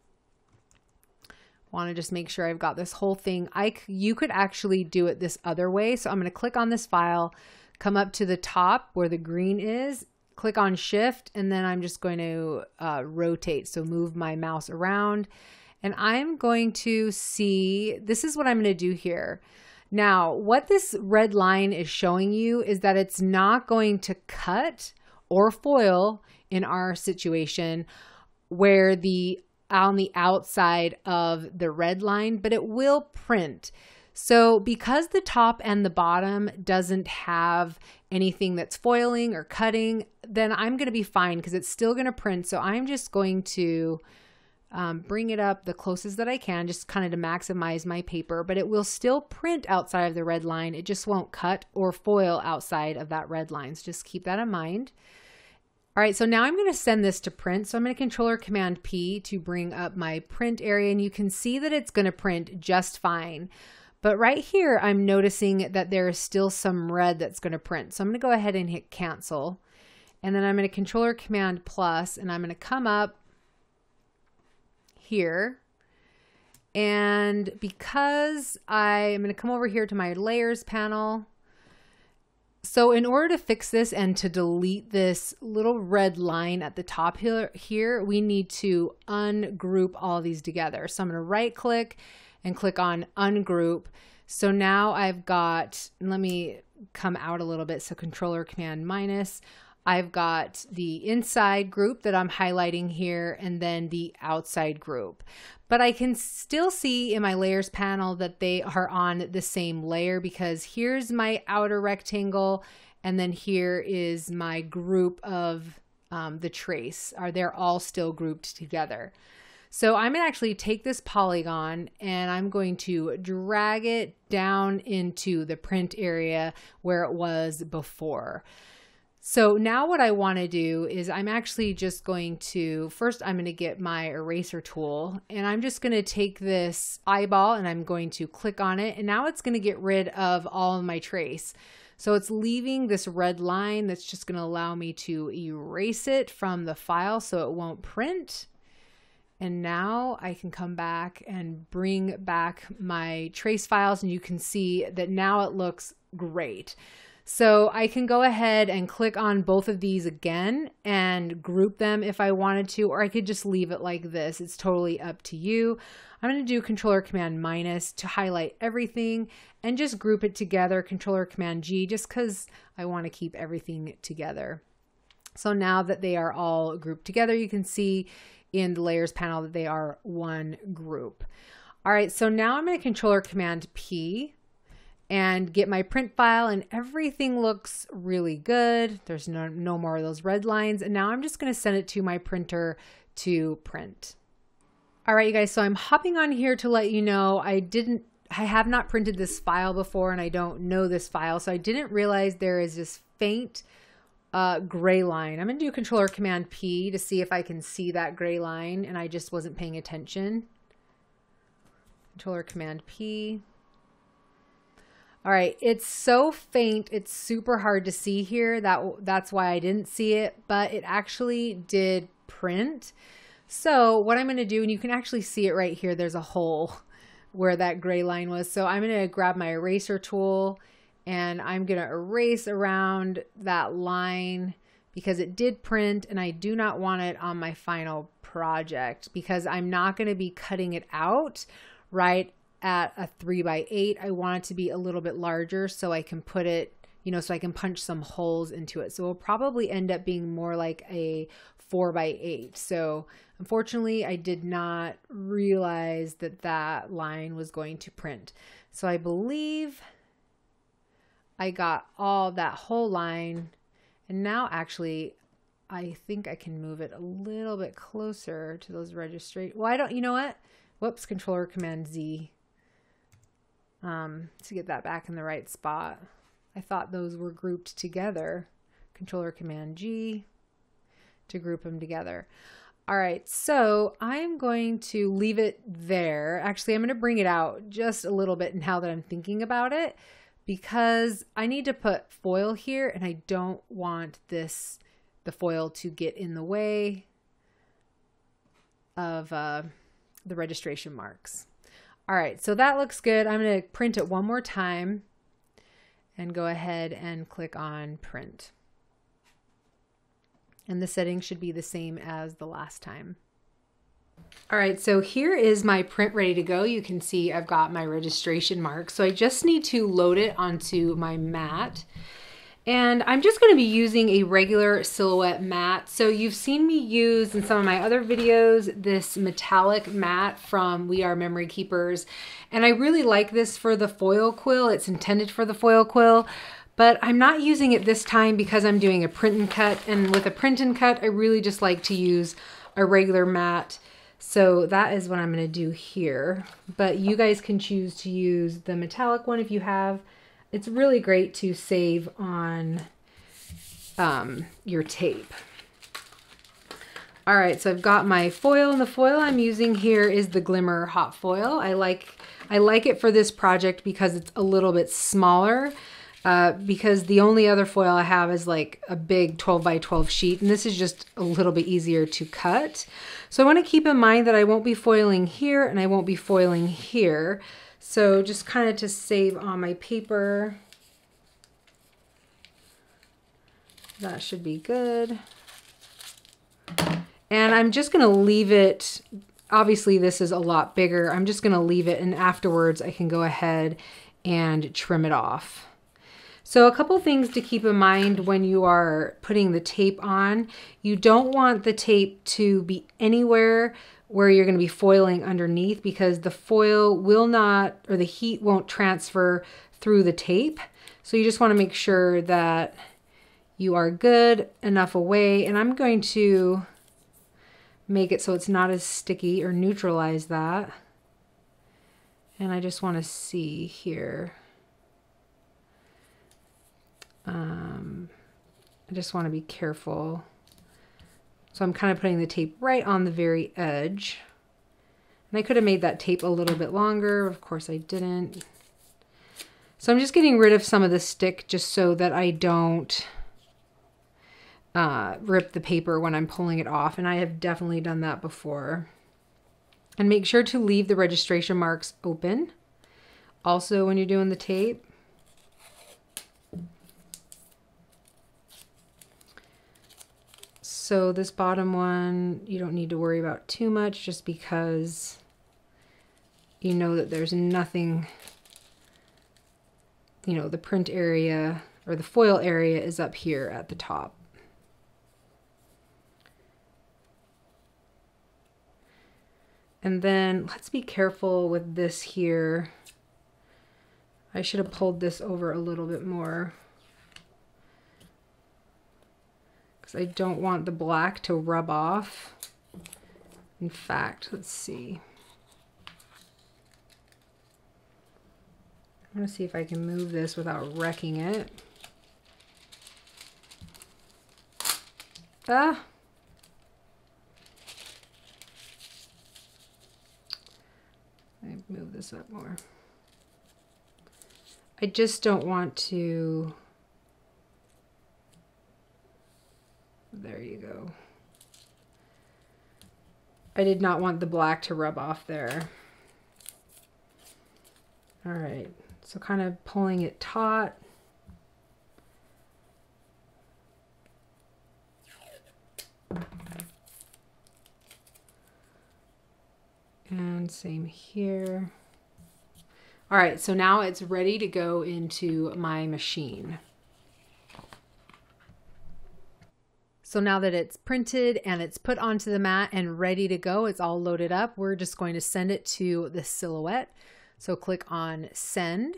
want to just make sure I've got this whole thing. I, you could actually do it this other way. So I'm going to click on this file, come up to the top where the green is, click on shift, and then I'm just going to uh, rotate. So move my mouse around and I'm going to see, this is what I'm going to do here. Now, what this red line is showing you is that it's not going to cut or foil in our situation where the on the outside of the red line, but it will print. So because the top and the bottom doesn't have anything that's foiling or cutting, then I'm going to be fine because it's still going to print. So I'm just going to um, bring it up the closest that I can, just kind of to maximize my paper, but it will still print outside of the red line. It just won't cut or foil outside of that red line. So just keep that in mind. All right, so now I'm going to send this to print. So I'm going to controller command P to bring up my print area and you can see that it's going to print just fine. But right here, I'm noticing that there is still some red that's going to print. So I'm going to go ahead and hit cancel. And then I'm going to controller command plus and I'm going to come up here. And because I am going to come over here to my layers panel, so in order to fix this and to delete this little red line at the top here, here we need to ungroup all these together. So I'm going to right click and click on ungroup. So now I've got, let me come out a little bit. So controller command minus. I've got the inside group that I'm highlighting here and then the outside group. But I can still see in my layers panel that they are on the same layer because here's my outer rectangle and then here is my group of um, the trace. Are they're all still grouped together. So I'm going to actually take this polygon and I'm going to drag it down into the print area where it was before. So now what I want to do is I'm actually just going to, first I'm going to get my eraser tool and I'm just going to take this eyeball and I'm going to click on it and now it's going to get rid of all of my trace. So it's leaving this red line that's just going to allow me to erase it from the file so it won't print. And now I can come back and bring back my trace files and you can see that now it looks great. So I can go ahead and click on both of these again and group them if I wanted to, or I could just leave it like this. It's totally up to you. I'm going to do controller command minus to highlight everything and just group it together, controller command G, just because I want to keep everything together. So now that they are all grouped together, you can see in the layers panel that they are one group. All right, so now I'm going to controller command P and get my print file and everything looks really good. There's no, no more of those red lines. And now I'm just going to send it to my printer to print. All right, you guys, so I'm hopping on here to let you know I didn't, I have not printed this file before and I don't know this file. So I didn't realize there is this faint uh, gray line. I'm to do controller command P to see if I can see that gray line and I just wasn't paying attention. Controller command P. All right, it's so faint, it's super hard to see here. That that's why I didn't see it, but it actually did print. So what I'm going to do, and you can actually see it right here, there's a hole where that gray line was. So I'm going to grab my eraser tool and I'm going to erase around that line because it did print and I do not want it on my final project because I'm not going to be cutting it out right at a three by eight. I want it to be a little bit larger so I can put it, you know, so I can punch some holes into it. So it'll probably end up being more like a four by eight. So unfortunately, I did not realize that that line was going to print. So I believe I got all that whole line. And now actually I think I can move it a little bit closer to those registration. Well, I don't, you know what? Whoops, controller command Z um, to get that back in the right spot. I thought those were grouped together. Controller command G to group them together. All right, so I'm going to leave it there. Actually, I'm going to bring it out just a little bit now that I'm thinking about it because I need to put foil here and I don't want this, the foil to get in the way of uh, the registration marks. All right, so that looks good. I'm going to print it one more time and go ahead and click on print. And the settings should be the same as the last time. All right, so here is my print ready to go. You can see I've got my registration mark. So I just need to load it onto my mat. And I'm just gonna be using a regular silhouette mat. So you've seen me use in some of my other videos, this metallic mat from We Are Memory Keepers. And I really like this for the foil quill. It's intended for the foil quill, but I'm not using it this time because I'm doing a print and cut. And with a print and cut, I really just like to use a regular mat so that is what I'm going to do here. But you guys can choose to use the metallic one if you have. It's really great to save on um, your tape. All right, so I've got my foil, and the foil I'm using here is the Glimmer Hot Foil. I like I like it for this project because it's a little bit smaller. Uh, because the only other foil I have is like a big 12 by 12 sheet and this is just a little bit easier to cut. So I want to keep in mind that I won't be foiling here and I won't be foiling here. So just kind of to save on my paper. That should be good. And I'm just going to leave it, obviously this is a lot bigger. I'm just going to leave it and afterwards I can go ahead and trim it off. So a couple things to keep in mind when you are putting the tape on. You don't want the tape to be anywhere where you're going to be foiling underneath because the foil will not, or the heat won't transfer through the tape. So you just want to make sure that you are good enough away. And I'm going to make it so it's not as sticky or neutralize that. And I just want to see here. Um, I just want to be careful. So I'm kind of putting the tape right on the very edge. And I could have made that tape a little bit longer. Of course I didn't. So I'm just getting rid of some of the stick just so that I don't uh, rip the paper when I'm pulling it off. And I have definitely done that before. And make sure to leave the registration marks open. Also when you're doing the tape. So this bottom one, you don't need to worry about too much just because you know that there's nothing, you know, the print area or the foil area is up here at the top. And then let's be careful with this here. I should have pulled this over a little bit more. Because I don't want the black to rub off. In fact, let's see. I'm going to see if I can move this without wrecking it. Ah! I move this up more. I just don't want to There you go. I did not want the black to rub off there. All right, so kind of pulling it taut. And same here. All right, so now it's ready to go into my machine. So now that it's printed and it's put onto the mat and ready to go, it's all loaded up, we're just going to send it to the silhouette. So click on send.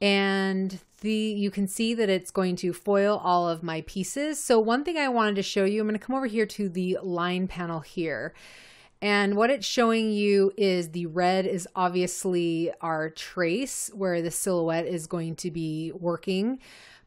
and the you can see that it's going to foil all of my pieces. So one thing I wanted to show you, I'm going to come over here to the line panel here. And what it's showing you is the red is obviously our trace where the silhouette is going to be working.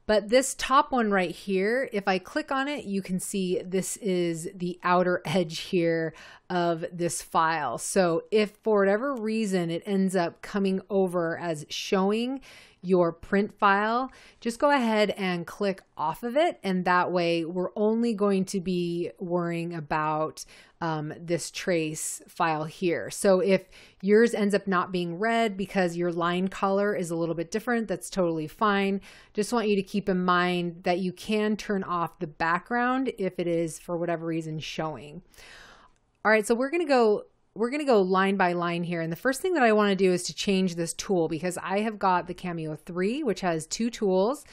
But this top one right here, if I click on it, you can see this is the outer edge here of this file. So if for whatever reason it ends up coming over as showing, your print file, just go ahead and click off of it. And that way we're only going to be worrying about um, this trace file here. So if yours ends up not being red because your line color is a little bit different, that's totally fine. Just want you to keep in mind that you can turn off the background if it is for whatever reason showing. All right, so we're going to go we're going to go line by line here. And the first thing that I want to do is to change this tool because I have got the Cameo 3, which has two tools.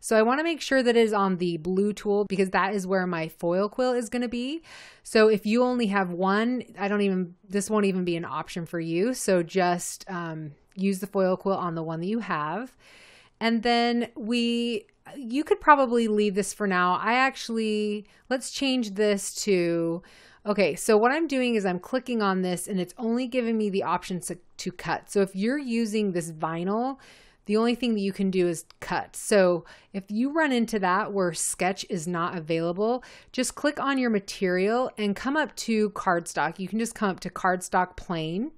So I want to make sure that it is on the blue tool because that is where my foil quill is going to be. So if you only have one, I don't even, this won't even be an option for you. So just um, use the foil quill on the one that you have. And then we, you could probably leave this for now. I actually, let's change this to, Okay, so what I'm doing is I'm clicking on this and it's only giving me the option to, to cut. So if you're using this vinyl, the only thing that you can do is cut. So if you run into that where sketch is not available, just click on your material and come up to cardstock. You can just come up to cardstock plain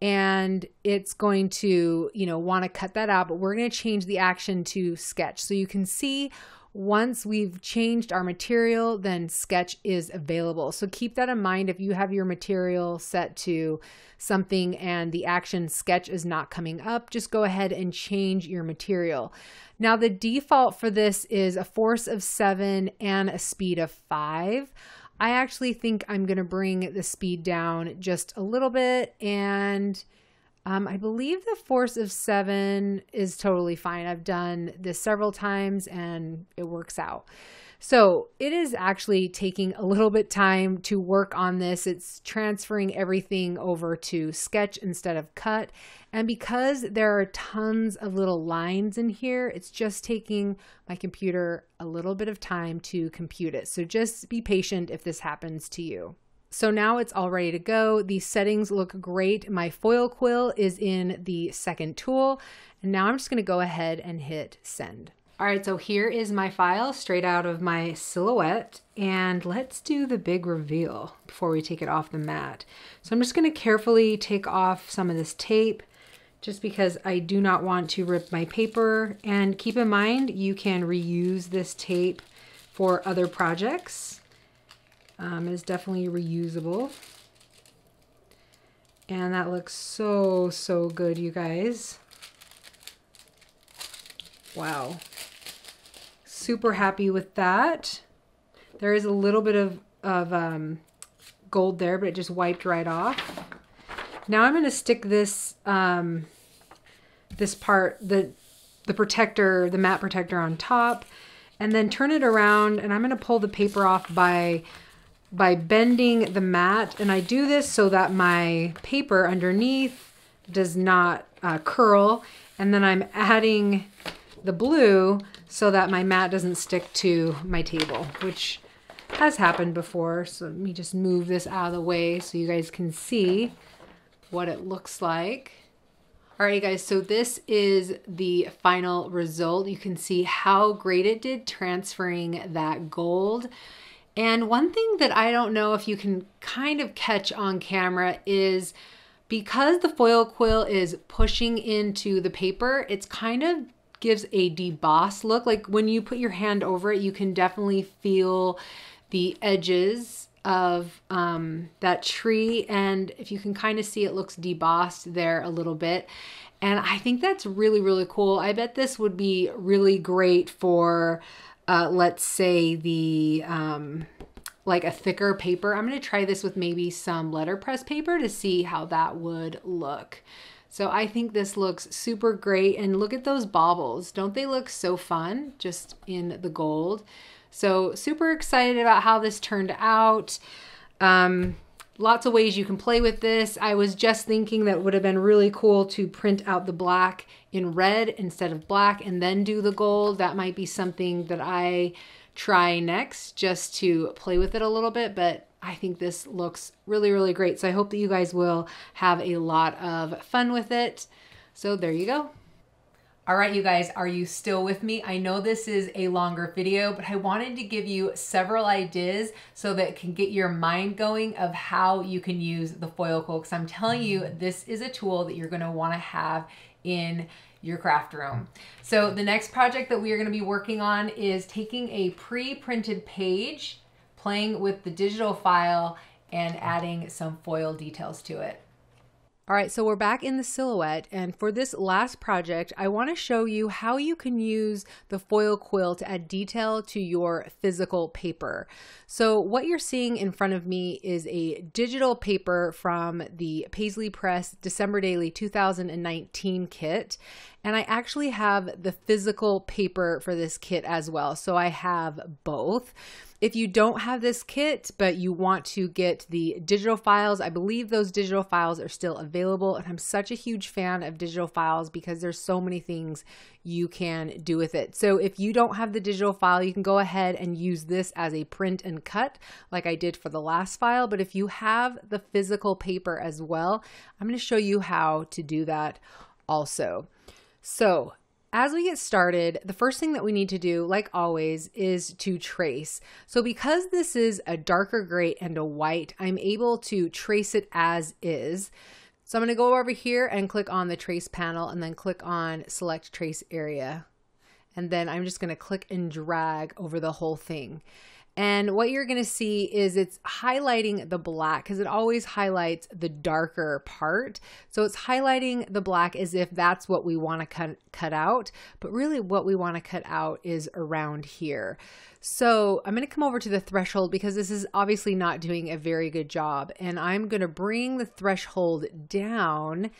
and it's going to, you know, want to cut that out, but we're going to change the action to sketch. So you can see once we've changed our material, then Sketch is available. So keep that in mind if you have your material set to something and the action Sketch is not coming up, just go ahead and change your material. Now the default for this is a force of seven and a speed of five. I actually think I'm going to bring the speed down just a little bit and um, I believe the force of seven is totally fine. I've done this several times and it works out. So it is actually taking a little bit time to work on this. It's transferring everything over to sketch instead of cut. And because there are tons of little lines in here, it's just taking my computer a little bit of time to compute it. So just be patient if this happens to you. So now it's all ready to go. The settings look great. My foil quill is in the second tool. And now I'm just gonna go ahead and hit send. All right, so here is my file straight out of my silhouette. And let's do the big reveal before we take it off the mat. So I'm just gonna carefully take off some of this tape just because I do not want to rip my paper. And keep in mind, you can reuse this tape for other projects. Um, it is definitely reusable. And that looks so, so good, you guys. Wow. Super happy with that. There is a little bit of, of um, gold there, but it just wiped right off. Now I'm going to stick this um, this part, the, the protector, the matte protector on top, and then turn it around, and I'm going to pull the paper off by by bending the mat. And I do this so that my paper underneath does not uh, curl. And then I'm adding the blue so that my mat doesn't stick to my table, which has happened before. So let me just move this out of the way so you guys can see what it looks like. All right, guys, so this is the final result. You can see how great it did transferring that gold. And one thing that I don't know if you can kind of catch on camera is because the foil quill is pushing into the paper, it's kind of gives a debossed look. Like when you put your hand over it, you can definitely feel the edges of um, that tree. And if you can kind of see, it looks debossed there a little bit. And I think that's really, really cool. I bet this would be really great for uh, let's say the um, like a thicker paper. I'm going to try this with maybe some letterpress paper to see how that would look. So I think this looks super great. And look at those baubles. Don't they look so fun just in the gold? So super excited about how this turned out. Um, lots of ways you can play with this. I was just thinking that would have been really cool to print out the black in red instead of black and then do the gold. That might be something that I try next just to play with it a little bit, but I think this looks really, really great. So I hope that you guys will have a lot of fun with it. So there you go. All right, you guys, are you still with me? I know this is a longer video, but I wanted to give you several ideas so that can get your mind going of how you can use the foil quill. Because I'm telling you, this is a tool that you're gonna wanna have in your craft room. So the next project that we are gonna be working on is taking a pre-printed page, playing with the digital file, and adding some foil details to it. All right, so we're back in the silhouette, and for this last project, I want to show you how you can use the foil quill to add detail to your physical paper. So what you're seeing in front of me is a digital paper from the Paislee Press December Daily 2019 kit, and I actually have the physical paper for this kit as well, so I have both. If you don't have this kit, but you want to get the digital files, I believe those digital files are still available. And I'm such a huge fan of digital files because there's so many things you can do with it. So if you don't have the digital file, you can go ahead and use this as a print and cut like I did for the last file. But if you have the physical paper as well, I'm going to show you how to do that also. So as we get started, the first thing that we need to do, like always, is to trace. So because this is a darker gray and a white, I'm able to trace it as is. So I'm gonna go over here and click on the trace panel and then click on select trace area. And then I'm just gonna click and drag over the whole thing. And what you're going to see is it's highlighting the black because it always highlights the darker part. So it's highlighting the black as if that's what we want to cut, cut out. But really what we want to cut out is around here. So I'm going to come over to the threshold because this is obviously not doing a very good job. And I'm going to bring the threshold down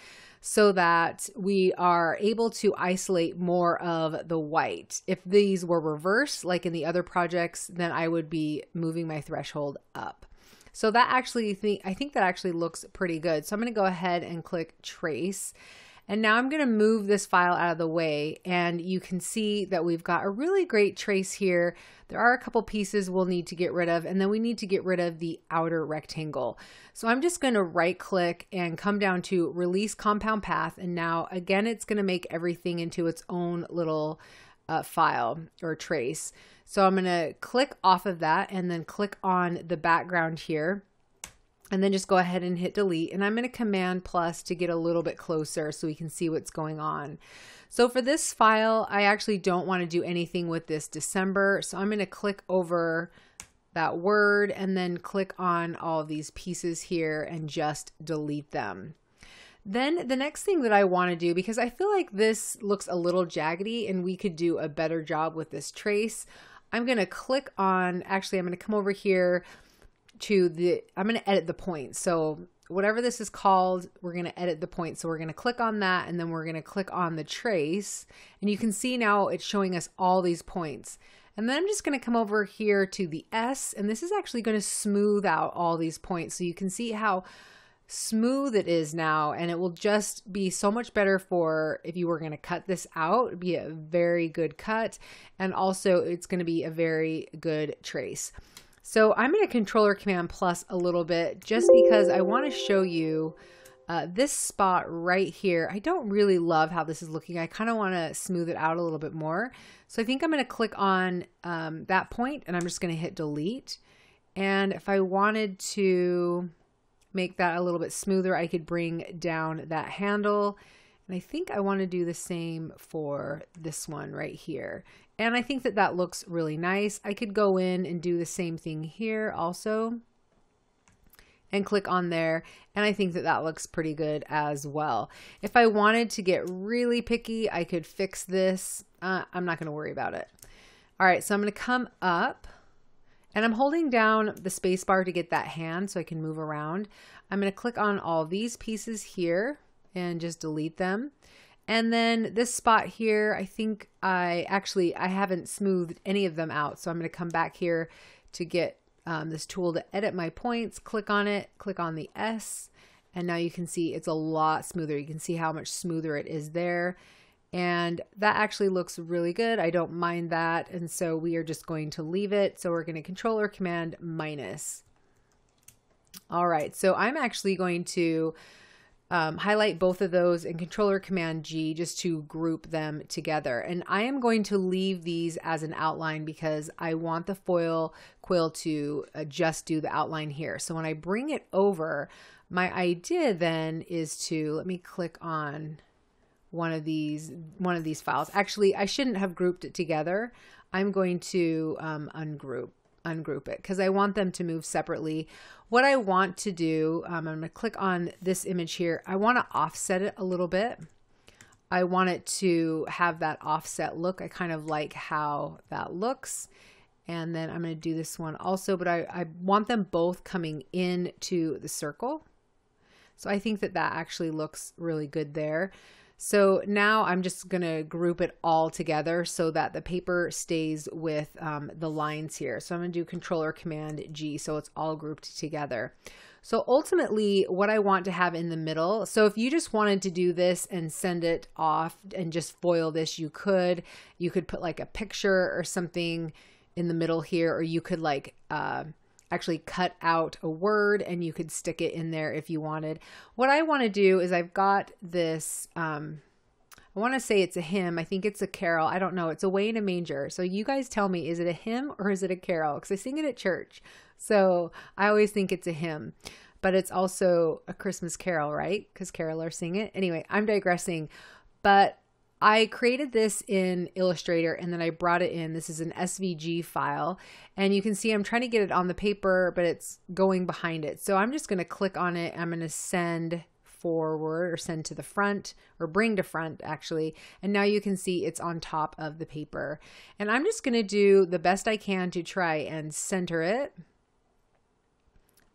so that we are able to isolate more of the white. If these were reversed, like in the other projects, then I would be moving my threshold up. So that actually, think, I think that actually looks pretty good. So I'm going to go ahead and click trace and now I'm going to move this file out of the way and you can see that we've got a really great trace here. There are a couple pieces we'll need to get rid of and then we need to get rid of the outer rectangle. So I'm just going to right click and come down to release compound path and now again it's going to make everything into its own little uh, file or trace. So I'm going to click off of that and then click on the background here and then just go ahead and hit delete. And I'm going to command plus to get a little bit closer so we can see what's going on. So for this file, I actually don't want to do anything with this December. So I'm going to click over that word and then click on all these pieces here and just delete them. Then the next thing that I want to do, because I feel like this looks a little jaggedy and we could do a better job with this trace, I'm going to click on, actually I'm going to come over here to the, I'm going to edit the point. So whatever this is called, we're going to edit the point. So we're going to click on that and then we're going to click on the trace. And you can see now it's showing us all these points. And then I'm just going to come over here to the S and this is actually going to smooth out all these points. So you can see how smooth it is now and it will just be so much better for if you were going to cut this out It'd be a very good cut and also it's going to be a very good trace so I'm going to controller command plus a little bit just because I want to show you uh, this spot right here. I don't really love how this is looking. I kind of want to smooth it out a little bit more. So I think I'm going to click on um, that point and I'm just going to hit delete. And if I wanted to make that a little bit smoother, I could bring down that handle. And I think I want to do the same for this one right here. And I think that that looks really nice. I could go in and do the same thing here also and click on there. And I think that that looks pretty good as well. If I wanted to get really picky, I could fix this. Uh, I'm not going to worry about it. All right, so I'm going to come up and I'm holding down the space bar to get that hand so I can move around. I'm going to click on all these pieces here and just delete them. And then this spot here, I think I actually, I haven't smoothed any of them out. So I'm going to come back here to get um, this tool to edit my points, click on it, click on the S, and now you can see it's a lot smoother. You can see how much smoother it is there. And that actually looks really good. I don't mind that. And so we are just going to leave it. So we're going to control or command minus. All right, so I'm actually going to um, highlight both of those and controller command G just to group them together. And I am going to leave these as an outline because I want the foil quill to uh, just do the outline here. So when I bring it over, my idea then is to, let me click on one of these, one of these files. Actually, I shouldn't have grouped it together. I'm going to um, ungroup ungroup it because I want them to move separately. What I want to do, um, I'm going to click on this image here. I want to offset it a little bit. I want it to have that offset look. I kind of like how that looks. And then I'm going to do this one also, but I, I want them both coming into the circle. So I think that that actually looks really good there. So now I'm just going to group it all together so that the paper stays with um, the lines here. So I'm going to do control or command G so it's all grouped together. So ultimately what I want to have in the middle, so if you just wanted to do this and send it off and just foil this, you could. You could put like a picture or something in the middle here, or you could like uh, actually cut out a word and you could stick it in there if you wanted. What I want to do is I've got this, um, I want to say it's a hymn. I think it's a carol. I don't know. It's away in a manger. So you guys tell me, is it a hymn or is it a carol? Because I sing it at church. So I always think it's a hymn, but it's also a Christmas carol, right? Because carolers sing it. Anyway, I'm digressing. But I created this in Illustrator and then I brought it in. This is an SVG file and you can see I'm trying to get it on the paper, but it's going behind it. So I'm just going to click on it. I'm going to send forward or send to the front or bring to front actually. And now you can see it's on top of the paper. And I'm just going to do the best I can to try and center it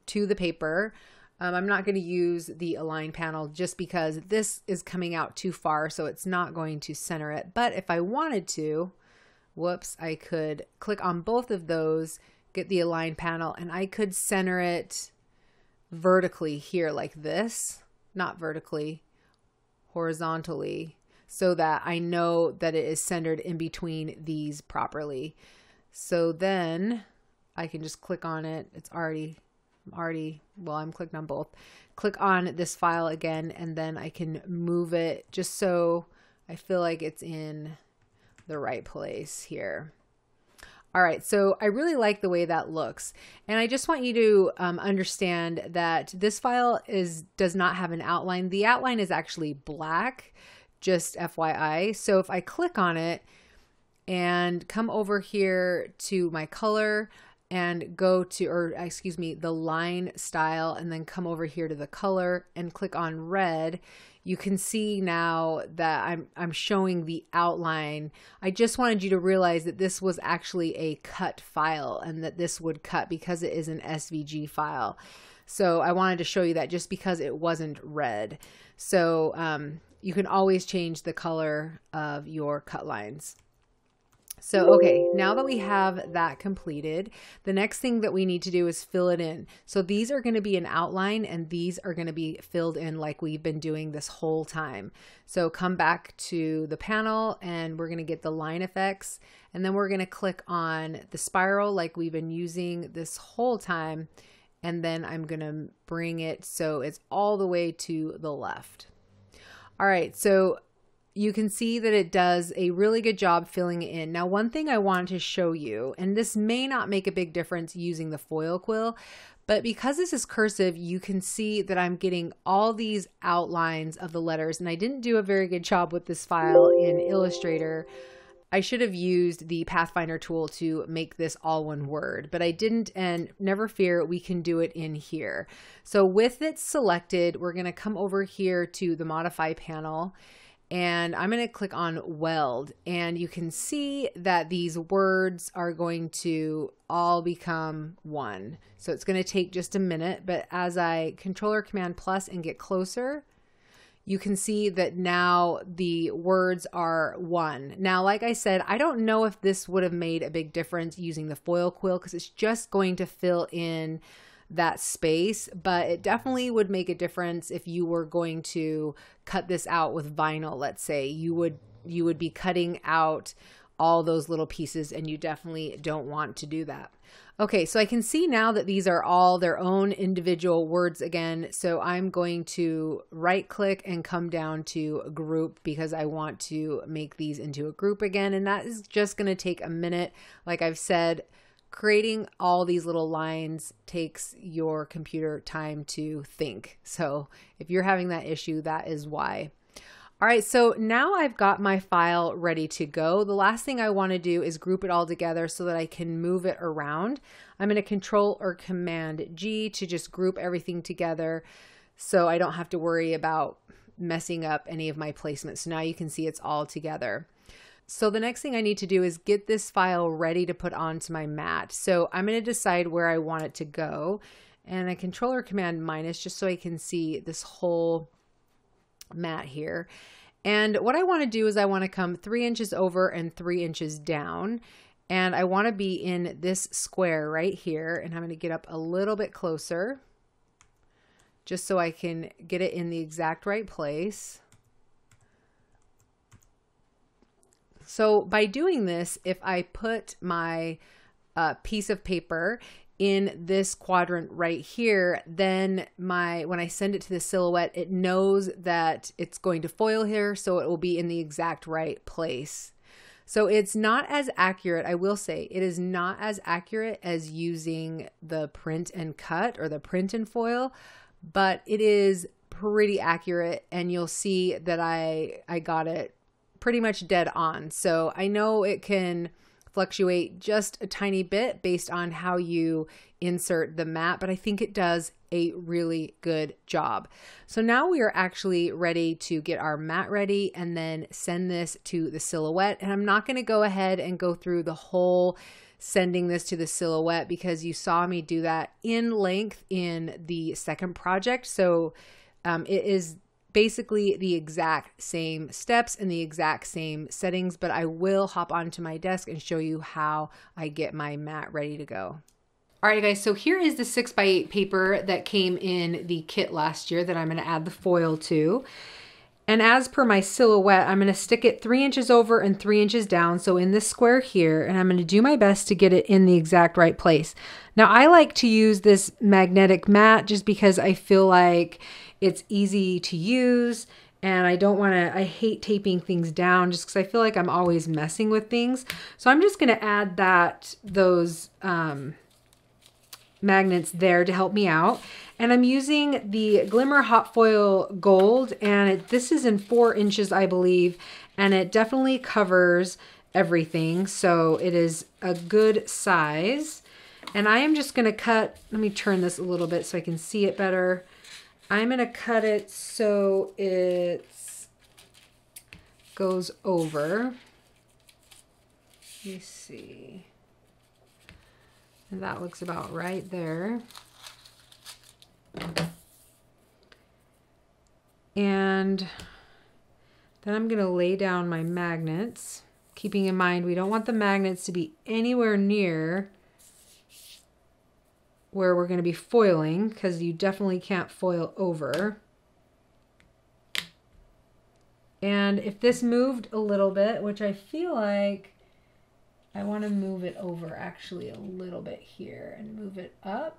to the paper. Um, I'm not going to use the align panel just because this is coming out too far, so it's not going to center it. But if I wanted to, whoops, I could click on both of those, get the align panel, and I could center it vertically here like this, not vertically, horizontally, so that I know that it is centered in between these properly. So then I can just click on it. It's already already, well, I'm clicked on both. Click on this file again, and then I can move it just so I feel like it's in the right place here. All right, so I really like the way that looks. And I just want you to um, understand that this file is does not have an outline. The outline is actually black, just FYI. So if I click on it and come over here to my color, and go to, or excuse me, the line style and then come over here to the color and click on red, you can see now that I'm, I'm showing the outline. I just wanted you to realize that this was actually a cut file and that this would cut because it is an SVG file. So I wanted to show you that just because it wasn't red. So um, you can always change the color of your cut lines. So, okay, now that we have that completed, the next thing that we need to do is fill it in. So these are going to be an outline and these are going to be filled in like we've been doing this whole time. So come back to the panel and we're going to get the line effects and then we're going to click on the spiral like we've been using this whole time. And then I'm going to bring it so it's all the way to the left. All right, so you can see that it does a really good job filling it in. Now, one thing I want to show you, and this may not make a big difference using the foil quill, but because this is cursive, you can see that I'm getting all these outlines of the letters, and I didn't do a very good job with this file in Illustrator. I should have used the Pathfinder tool to make this all one word, but I didn't, and never fear, we can do it in here. So with it selected, we're gonna come over here to the Modify panel, and I'm going to click on weld and you can see that these words are going to all become one. So it's going to take just a minute, but as I controller command plus and get closer, you can see that now the words are one. Now, like I said, I don't know if this would have made a big difference using the foil quill because it's just going to fill in that space, but it definitely would make a difference if you were going to cut this out with vinyl, let's say. You would you would be cutting out all those little pieces and you definitely don't want to do that. Okay, so I can see now that these are all their own individual words again. So I'm going to right click and come down to group because I want to make these into a group again. And that is just going to take a minute. Like I've said, creating all these little lines takes your computer time to think. So if you're having that issue, that is why. All right, so now I've got my file ready to go. The last thing I want to do is group it all together so that I can move it around. I'm going to control or command G to just group everything together so I don't have to worry about messing up any of my placements. So now you can see it's all together. So the next thing I need to do is get this file ready to put onto my mat. So I'm going to decide where I want it to go and I control or command minus just so I can see this whole mat here. And what I want to do is I want to come three inches over and three inches down. And I want to be in this square right here. And I'm going to get up a little bit closer just so I can get it in the exact right place. So by doing this, if I put my uh, piece of paper in this quadrant right here, then my when I send it to the silhouette, it knows that it's going to foil here, so it will be in the exact right place. So it's not as accurate, I will say, it is not as accurate as using the print and cut or the print and foil, but it is pretty accurate and you'll see that I I got it pretty much dead on. So I know it can fluctuate just a tiny bit based on how you insert the mat, but I think it does a really good job. So now we are actually ready to get our mat ready and then send this to the silhouette. And I'm not going to go ahead and go through the whole sending this to the silhouette because you saw me do that in length in the second project. So um, it is basically the exact same steps and the exact same settings, but I will hop onto my desk and show you how I get my mat ready to go. All right, guys, so here is the six by eight paper that came in the kit last year that I'm gonna add the foil to. And as per my silhouette, I'm gonna stick it three inches over and three inches down. So in this square here, and I'm gonna do my best to get it in the exact right place. Now I like to use this magnetic mat just because I feel like it's easy to use and I don't want to, I hate taping things down just because I feel like I'm always messing with things. So I'm just going to add that, those um, magnets there to help me out. And I'm using the Glimmer Hot Foil Gold and it, this is in four inches, I believe, and it definitely covers everything. So it is a good size. And I am just going to cut, let me turn this a little bit so I can see it better. I'm going to cut it so it goes over. Let me see. And that looks about right there. And then I'm going to lay down my magnets, keeping in mind we don't want the magnets to be anywhere near where we're going to be foiling because you definitely can't foil over. And if this moved a little bit, which I feel like I want to move it over actually a little bit here and move it up.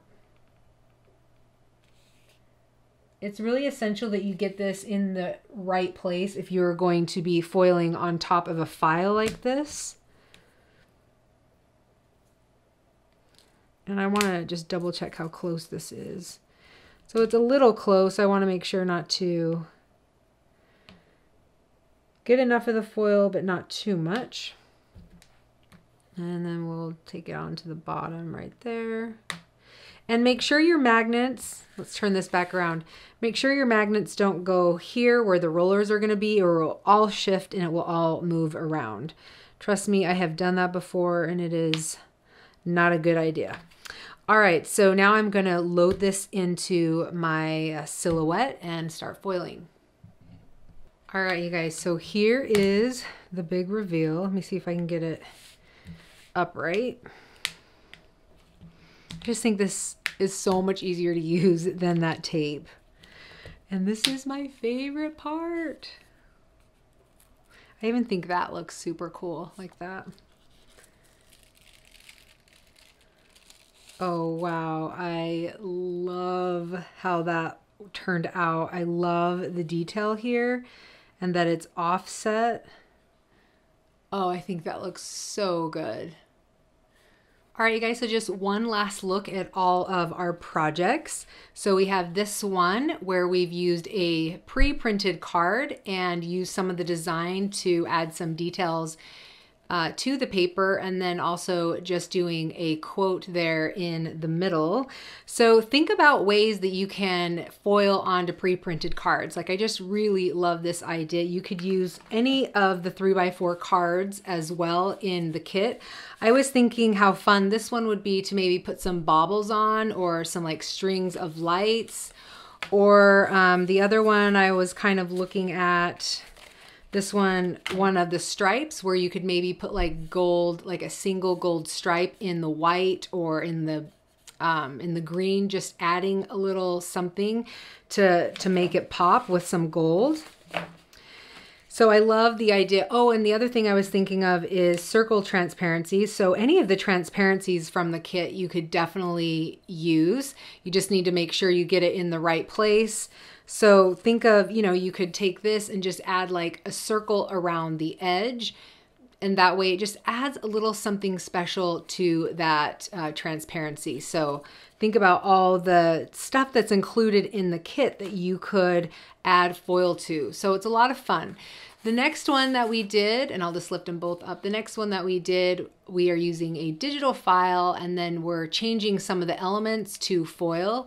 It's really essential that you get this in the right place if you're going to be foiling on top of a file like this. And I want to just double check how close this is. So it's a little close. I want to make sure not to get enough of the foil, but not too much. And then we'll take it on to the bottom right there. And make sure your magnets, let's turn this back around. Make sure your magnets don't go here where the rollers are gonna be or it will all shift and it will all move around. Trust me, I have done that before and it is not a good idea. All right, so now I'm gonna load this into my uh, silhouette and start foiling. All right, you guys, so here is the big reveal. Let me see if I can get it upright. I just think this is so much easier to use than that tape. And this is my favorite part. I even think that looks super cool like that. Oh, wow. I love how that turned out. I love the detail here and that it's offset. Oh, I think that looks so good. All right, you guys, so just one last look at all of our projects. So we have this one where we've used a pre-printed card and used some of the design to add some details uh, to the paper and then also just doing a quote there in the middle. So think about ways that you can foil onto pre-printed cards. Like I just really love this idea. You could use any of the 3x4 cards as well in the kit. I was thinking how fun this one would be to maybe put some baubles on or some like strings of lights or um, the other one I was kind of looking at this one, one of the stripes where you could maybe put like gold, like a single gold stripe in the white or in the um, in the green, just adding a little something to, to make it pop with some gold. So I love the idea. Oh, and the other thing I was thinking of is circle transparencies. So any of the transparencies from the kit you could definitely use. You just need to make sure you get it in the right place. So think of, you know, you could take this and just add like a circle around the edge. And that way it just adds a little something special to that uh, transparency. So think about all the stuff that's included in the kit that you could add foil to. So it's a lot of fun. The next one that we did, and I'll just lift them both up. The next one that we did, we are using a digital file and then we're changing some of the elements to foil.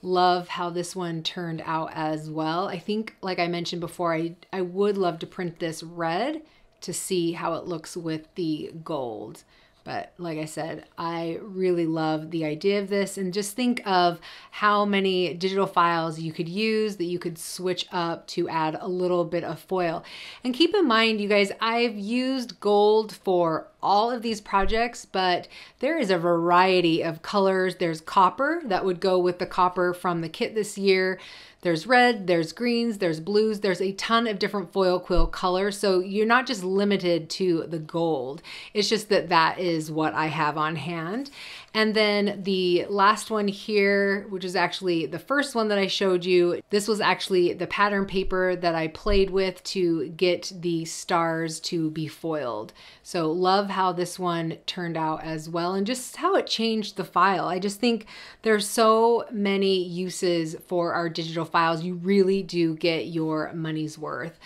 Love how this one turned out as well. I think, like I mentioned before, I, I would love to print this red to see how it looks with the gold. But like I said, I really love the idea of this and just think of how many digital files you could use that you could switch up to add a little bit of foil. And keep in mind, you guys, I've used gold for all of these projects, but there is a variety of colors. There's copper that would go with the copper from the kit this year. There's red, there's greens, there's blues, there's a ton of different foil quill colors. So you're not just limited to the gold. It's just that that is what I have on hand. And then the last one here, which is actually the first one that I showed you, this was actually the pattern paper that I played with to get the stars to be foiled. So love how this one turned out as well and just how it changed the file. I just think there's so many uses for our digital files. You really do get your money's worth.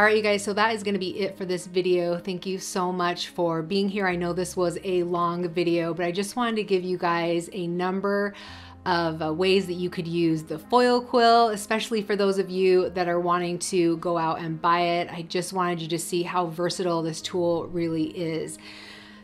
All right, you guys, so that is gonna be it for this video. Thank you so much for being here. I know this was a long video, but I just wanted to give you guys a number of uh, ways that you could use the foil quill, especially for those of you that are wanting to go out and buy it. I just wanted you to see how versatile this tool really is.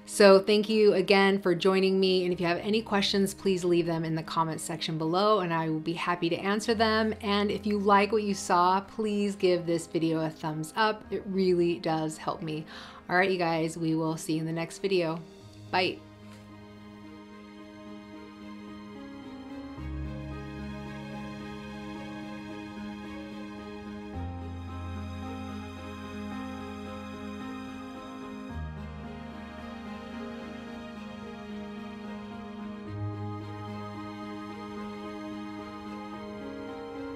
So thank you again for joining me. And if you have any questions, please leave them in the comments section below and I will be happy to answer them. And if you like what you saw, please give this video a thumbs up. It really does help me. All right, you guys, we will see you in the next video. Bye.